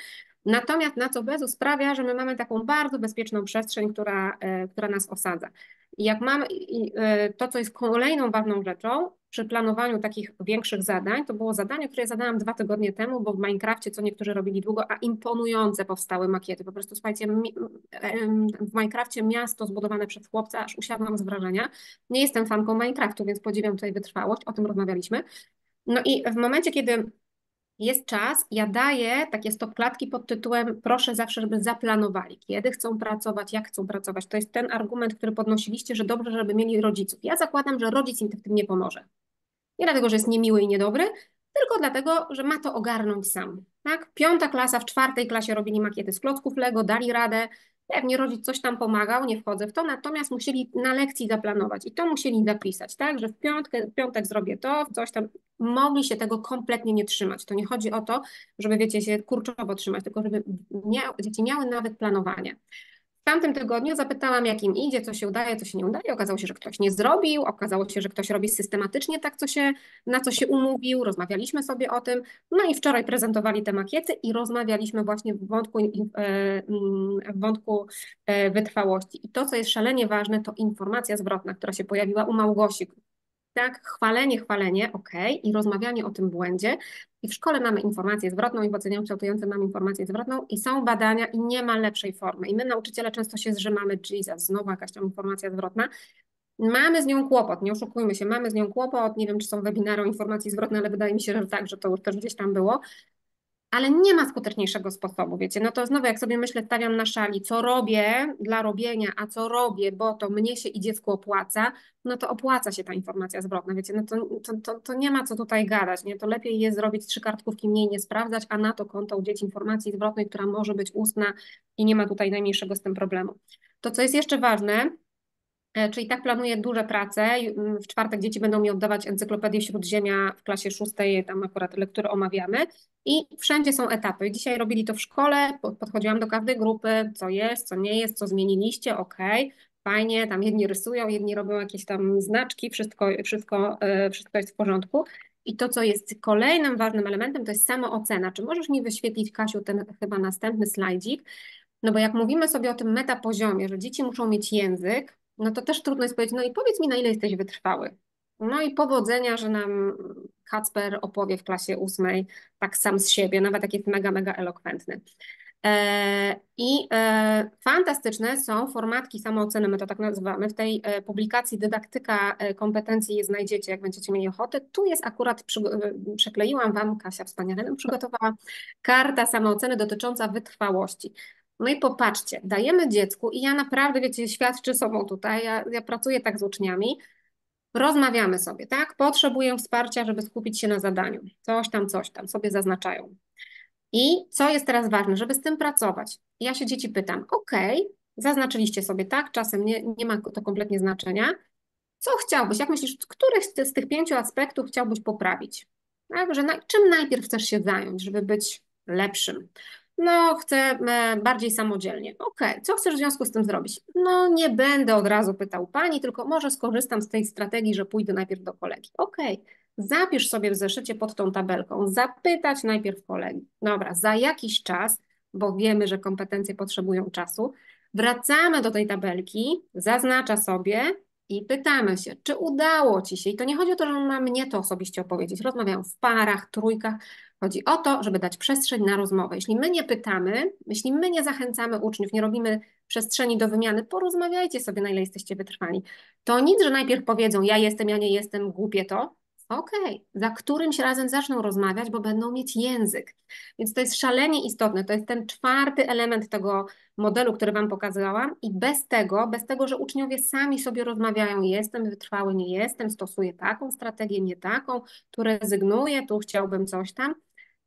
Natomiast na co bezu sprawia, że my mamy taką bardzo bezpieczną przestrzeń, która, e, która nas osadza. I jak mamy e, to, co jest kolejną ważną rzeczą, przy planowaniu takich większych zadań, to było zadanie, które zadałam dwa tygodnie temu, bo w Minecrafcie, co niektórzy robili długo, a imponujące powstały makiety. Po prostu słuchajcie, w Minecrafcie miasto zbudowane przez chłopca, aż usiadłam z wrażenia. Nie jestem fanką Minecraftu, więc podziwiam tutaj wytrwałość, o tym rozmawialiśmy. No i w momencie, kiedy jest czas, ja daję takie stopklatki pod tytułem proszę zawsze, żeby zaplanowali, kiedy chcą pracować, jak chcą pracować. To jest ten argument, który podnosiliście, że dobrze, żeby mieli rodziców. Ja zakładam, że rodzic im w tym nie pomoże. Nie dlatego, że jest niemiły i niedobry, tylko dlatego, że ma to ogarnąć sam. Tak? Piąta klasa, w czwartej klasie robili makiety z klocków Lego, dali radę, Pewnie rodzic coś tam pomagał, nie wchodzę w to, natomiast musieli na lekcji zaplanować i to musieli zapisać, tak, że w, piątkę, piątek zrobię to, coś tam. Mogli się tego kompletnie nie trzymać. To nie chodzi o to, żeby, wiecie, się kurczowo trzymać, tylko żeby mia dzieci miały nawet planowanie tamtym tygodniu zapytałam, jak im idzie, co się udaje, co się nie udaje. Okazało się, że ktoś nie zrobił, okazało się, że ktoś robi systematycznie tak, co się, na co się umówił, rozmawialiśmy sobie o tym. No i wczoraj prezentowali te makiety i rozmawialiśmy właśnie w wątku, e, w wątku e, wytrwałości. I to, co jest szalenie ważne, to informacja zwrotna, która się pojawiła u Małgosi, tak, chwalenie, chwalenie, ok, i rozmawianie o tym błędzie. I w szkole mamy informację zwrotną i w ocenianiu kształtującym mamy informację zwrotną i są badania i nie ma lepszej formy. I my nauczyciele często się zrzymamy, Jesus, znowu jakaś tam informacja zwrotna. Mamy z nią kłopot, nie oszukujmy się, mamy z nią kłopot, nie wiem czy są webinary o informacji zwrotnej, ale wydaje mi się, że tak, że to już też gdzieś tam było, ale nie ma skuteczniejszego sposobu, wiecie, no to znowu jak sobie myślę, stawiam na szali, co robię dla robienia, a co robię, bo to mnie się i dziecku opłaca, no to opłaca się ta informacja zwrotna, wiecie, no to, to, to, to nie ma co tutaj gadać, nie, to lepiej jest zrobić trzy kartkówki mniej, nie sprawdzać, a na to konto udzielić informacji zwrotnej, która może być ustna i nie ma tutaj najmniejszego z tym problemu. To, co jest jeszcze ważne, czyli tak planuję duże prace. Mm, w czwartek dzieci będą mi oddawać Encyklopedię Śródziemia w klasie szóstej, tam akurat lektury omawiamy. I wszędzie są etapy. Dzisiaj robili to w szkole, podchodziłam do każdej grupy, co jest, co nie jest, co zmieniliście, ok, fajnie, tam jedni rysują, jedni robią jakieś tam znaczki, wszystko, wszystko, e, wszystko jest w porządku. I to, co jest kolejnym ważnym elementem, to jest samoocena. Czy możesz mi wyświetlić, Kasiu, ten chyba następny slajdzik? No bo jak mówimy sobie o tym metapoziomie, że dzieci muszą mieć język, no to też trudno jest powiedzieć, no i powiedz mi, na ile jesteś wytrwały. No i powodzenia, że nam Kacper opowie w klasie ósmej tak sam z siebie, nawet jak jest mega, mega elokwentny. E, I e, fantastyczne są formatki samooceny, my to tak nazywamy. W tej e, publikacji dydaktyka kompetencji je znajdziecie, jak będziecie mieli ochotę. Tu jest akurat, przekleiłam Wam, Kasia wspaniale przygotowała, karta samooceny dotycząca wytrwałości. No i popatrzcie, dajemy dziecku i ja naprawdę, wiecie, świadczy sobą tutaj, ja, ja pracuję tak z uczniami, rozmawiamy sobie, tak? Potrzebuję wsparcia, żeby skupić się na zadaniu. Coś tam, coś tam sobie zaznaczają. I co jest teraz ważne, żeby z tym pracować? Ja się dzieci pytam, ok, zaznaczyliście sobie, tak? Czasem nie, nie ma to kompletnie znaczenia. Co chciałbyś, jak myślisz, któryś z tych pięciu aspektów chciałbyś poprawić? Tak? Że na, czym najpierw chcesz się zająć, żeby być lepszym? No, chcę e, bardziej samodzielnie. Okej, okay. co chcesz w związku z tym zrobić? No, nie będę od razu pytał pani, tylko może skorzystam z tej strategii, że pójdę najpierw do kolegi. Okej, okay. zapisz sobie w zeszycie pod tą tabelką, zapytać najpierw kolegi. Dobra, za jakiś czas, bo wiemy, że kompetencje potrzebują czasu, wracamy do tej tabelki, zaznacza sobie i pytamy się, czy udało Ci się, i to nie chodzi o to, że ma mnie to osobiście opowiedzieć, rozmawiają w parach, trójkach, chodzi o to, żeby dać przestrzeń na rozmowę. Jeśli my nie pytamy, jeśli my nie zachęcamy uczniów, nie robimy przestrzeni do wymiany, porozmawiajcie sobie, na ile jesteście wytrwali. To nic, że najpierw powiedzą, ja jestem, ja nie jestem, głupie to, Okej, okay. za którymś razem zaczną rozmawiać, bo będą mieć język. Więc to jest szalenie istotne. To jest ten czwarty element tego modelu, który Wam pokazałam. I bez tego, bez tego, że uczniowie sami sobie rozmawiają, jestem wytrwały, nie jestem, stosuję taką strategię, nie taką, tu rezygnuję, tu chciałbym coś tam.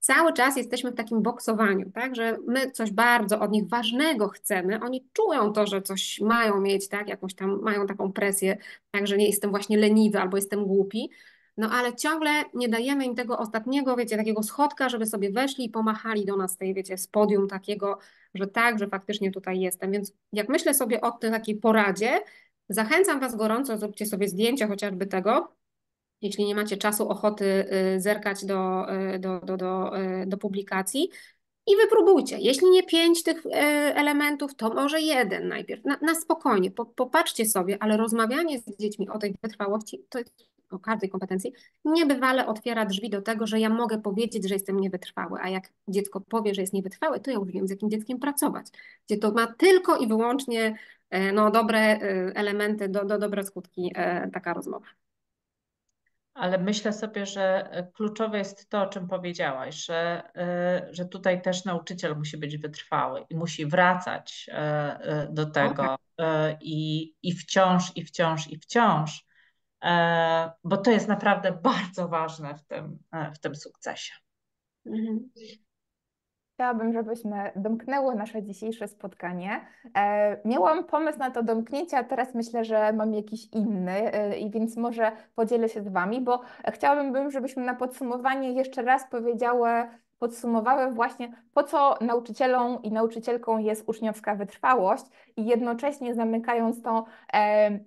Cały czas jesteśmy w takim boksowaniu, tak, że my coś bardzo od nich ważnego chcemy, oni czują to, że coś mają mieć, tak, jakąś tam mają taką presję, tak, że nie jestem właśnie leniwy albo jestem głupi, no ale ciągle nie dajemy im tego ostatniego, wiecie, takiego schodka, żeby sobie weszli i pomachali do nas tej, wiecie, z podium takiego, że tak, że faktycznie tutaj jestem. Więc jak myślę sobie o tej takiej poradzie, zachęcam Was gorąco, zróbcie sobie zdjęcie chociażby tego, jeśli nie macie czasu, ochoty y, zerkać do, y, do, do, do, y, do publikacji. I wypróbujcie. Jeśli nie pięć tych elementów, to może jeden najpierw. Na, na spokojnie, popatrzcie sobie, ale rozmawianie z dziećmi o tej wytrwałości to jest o każdej kompetencji, niebywale otwiera drzwi do tego, że ja mogę powiedzieć, że jestem niewytrwały, a jak dziecko powie, że jest niewytrwałe, to ja już wiem, z jakim dzieckiem pracować, gdzie to ma tylko i wyłącznie no, dobre elementy, do, do, dobre skutki taka rozmowa. Ale myślę sobie, że kluczowe jest to, o czym powiedziałaś, że, że tutaj też nauczyciel musi być wytrwały i musi wracać do tego okay. i, i wciąż, i wciąż, i wciąż E, bo to jest naprawdę bardzo ważne w tym, e, w tym sukcesie. Chciałabym, żebyśmy domknęły nasze dzisiejsze spotkanie. E, miałam pomysł na to domknięcie, a teraz myślę, że mam jakiś inny i więc może podzielę się z Wami, bo chciałabym, żebyśmy na podsumowanie jeszcze raz powiedziały, podsumowały właśnie, po co nauczycielom i nauczycielką jest uczniowska wytrwałość i jednocześnie zamykając to,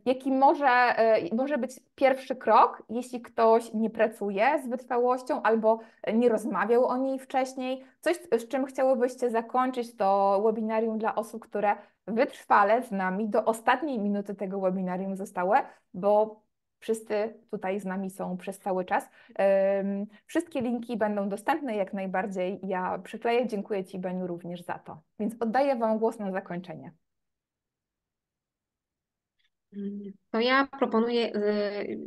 jaki może, e, może być pierwszy krok, jeśli ktoś nie pracuje z wytrwałością albo nie rozmawiał o niej wcześniej. Coś, z czym chciałobyście zakończyć to webinarium dla osób, które wytrwale z nami do ostatniej minuty tego webinarium zostały, bo Wszyscy tutaj z nami są przez cały czas. Wszystkie linki będą dostępne jak najbardziej. Ja przykleję. Dziękuję Ci, Beniu, również za to. Więc oddaję Wam głos na zakończenie. To ja proponuję y,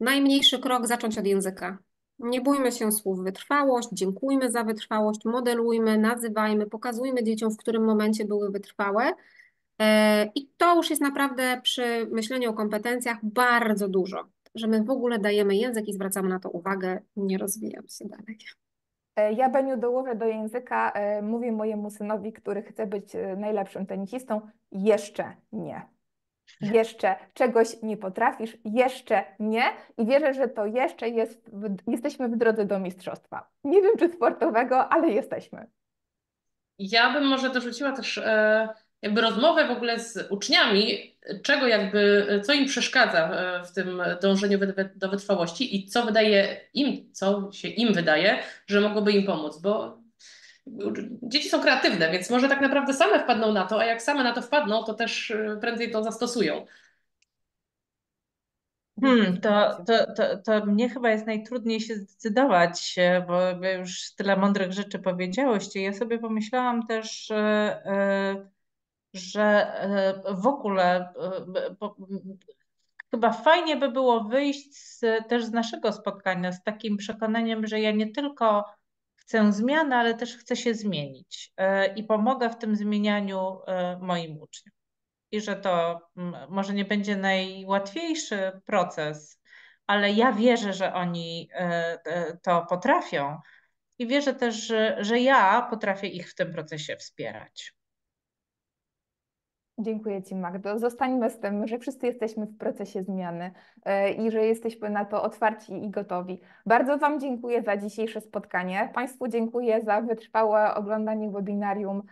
najmniejszy krok zacząć od języka. Nie bójmy się słów wytrwałość, dziękujmy za wytrwałość, modelujmy, nazywajmy, pokazujmy dzieciom, w którym momencie były wytrwałe I to już jest naprawdę przy myśleniu o kompetencjach bardzo dużo, że my w ogóle dajemy język i zwracamy na to uwagę, nie rozwijam się dalej. E, ja, Beniu, dołożę do języka, e, mówię mojemu synowi, który chce być najlepszym tenisistą, jeszcze nie. Jeszcze czegoś nie potrafisz, jeszcze nie i wierzę, że to jeszcze jest, jesteśmy w drodze do mistrzostwa. Nie wiem, czy sportowego, ale jesteśmy. Ja bym może dorzuciła też e, jakby rozmowę w ogóle z uczniami, czego jakby, co im przeszkadza e, w tym dążeniu do wytrwałości i co wydaje im, co się im wydaje, że mogłoby im pomóc, bo dzieci są kreatywne, więc może tak naprawdę same wpadną na to, a jak same na to wpadną, to też e, prędzej to zastosują. Hmm, to, to, to, to mnie chyba jest najtrudniej się zdecydować, bo już tyle mądrych rzeczy powiedziałyście. Ja sobie pomyślałam też, że że e, w ogóle e, chyba fajnie by było wyjść z, też z naszego spotkania z takim przekonaniem, że ja nie tylko chcę zmiany, ale też chcę się zmienić e, i pomogę w tym zmienianiu moim uczniom. I że to może nie będzie najłatwiejszy proces, ale ja wierzę, że oni to potrafią i wierzę też, że, że ja potrafię ich w tym procesie wspierać. Dziękuję Ci, Magdo. Zostańmy z tym, że wszyscy jesteśmy w procesie zmiany e, i że jesteśmy na to otwarci i gotowi. Bardzo Wam dziękuję za dzisiejsze spotkanie. Państwu dziękuję za wytrwałe oglądanie webinarium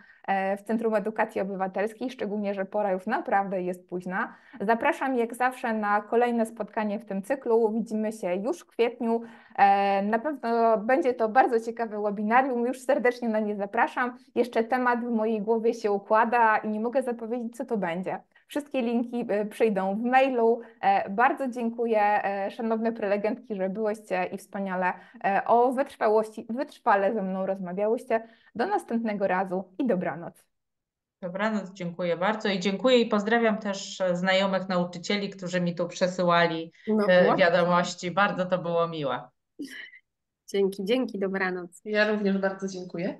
w Centrum Edukacji Obywatelskiej, szczególnie, że pora już naprawdę jest późna. Zapraszam jak zawsze na kolejne spotkanie w tym cyklu. Widzimy się już w kwietniu. E, na pewno będzie to bardzo ciekawe webinarium, już serdecznie na nie zapraszam. Jeszcze temat w mojej głowie się układa i nie mogę zapowiedzieć, co to będzie. Wszystkie linki e, przyjdą w mailu. E, Bardzo dziękuję, e, szanowne prelegentki, że byłyście i wspaniale o wytrwałości, wytrwale ze mną rozmawiałyście. Do następnego razu i dobranoc. Dobranoc, dziękuję bardzo i dziękuję i pozdrawiam też znajomych nauczycieli, którzy mi tu przesyłali No wiadomości. Bardzo to było miłe. Dzięki, dzięki, dobranoc. Ja również bardzo dziękuję.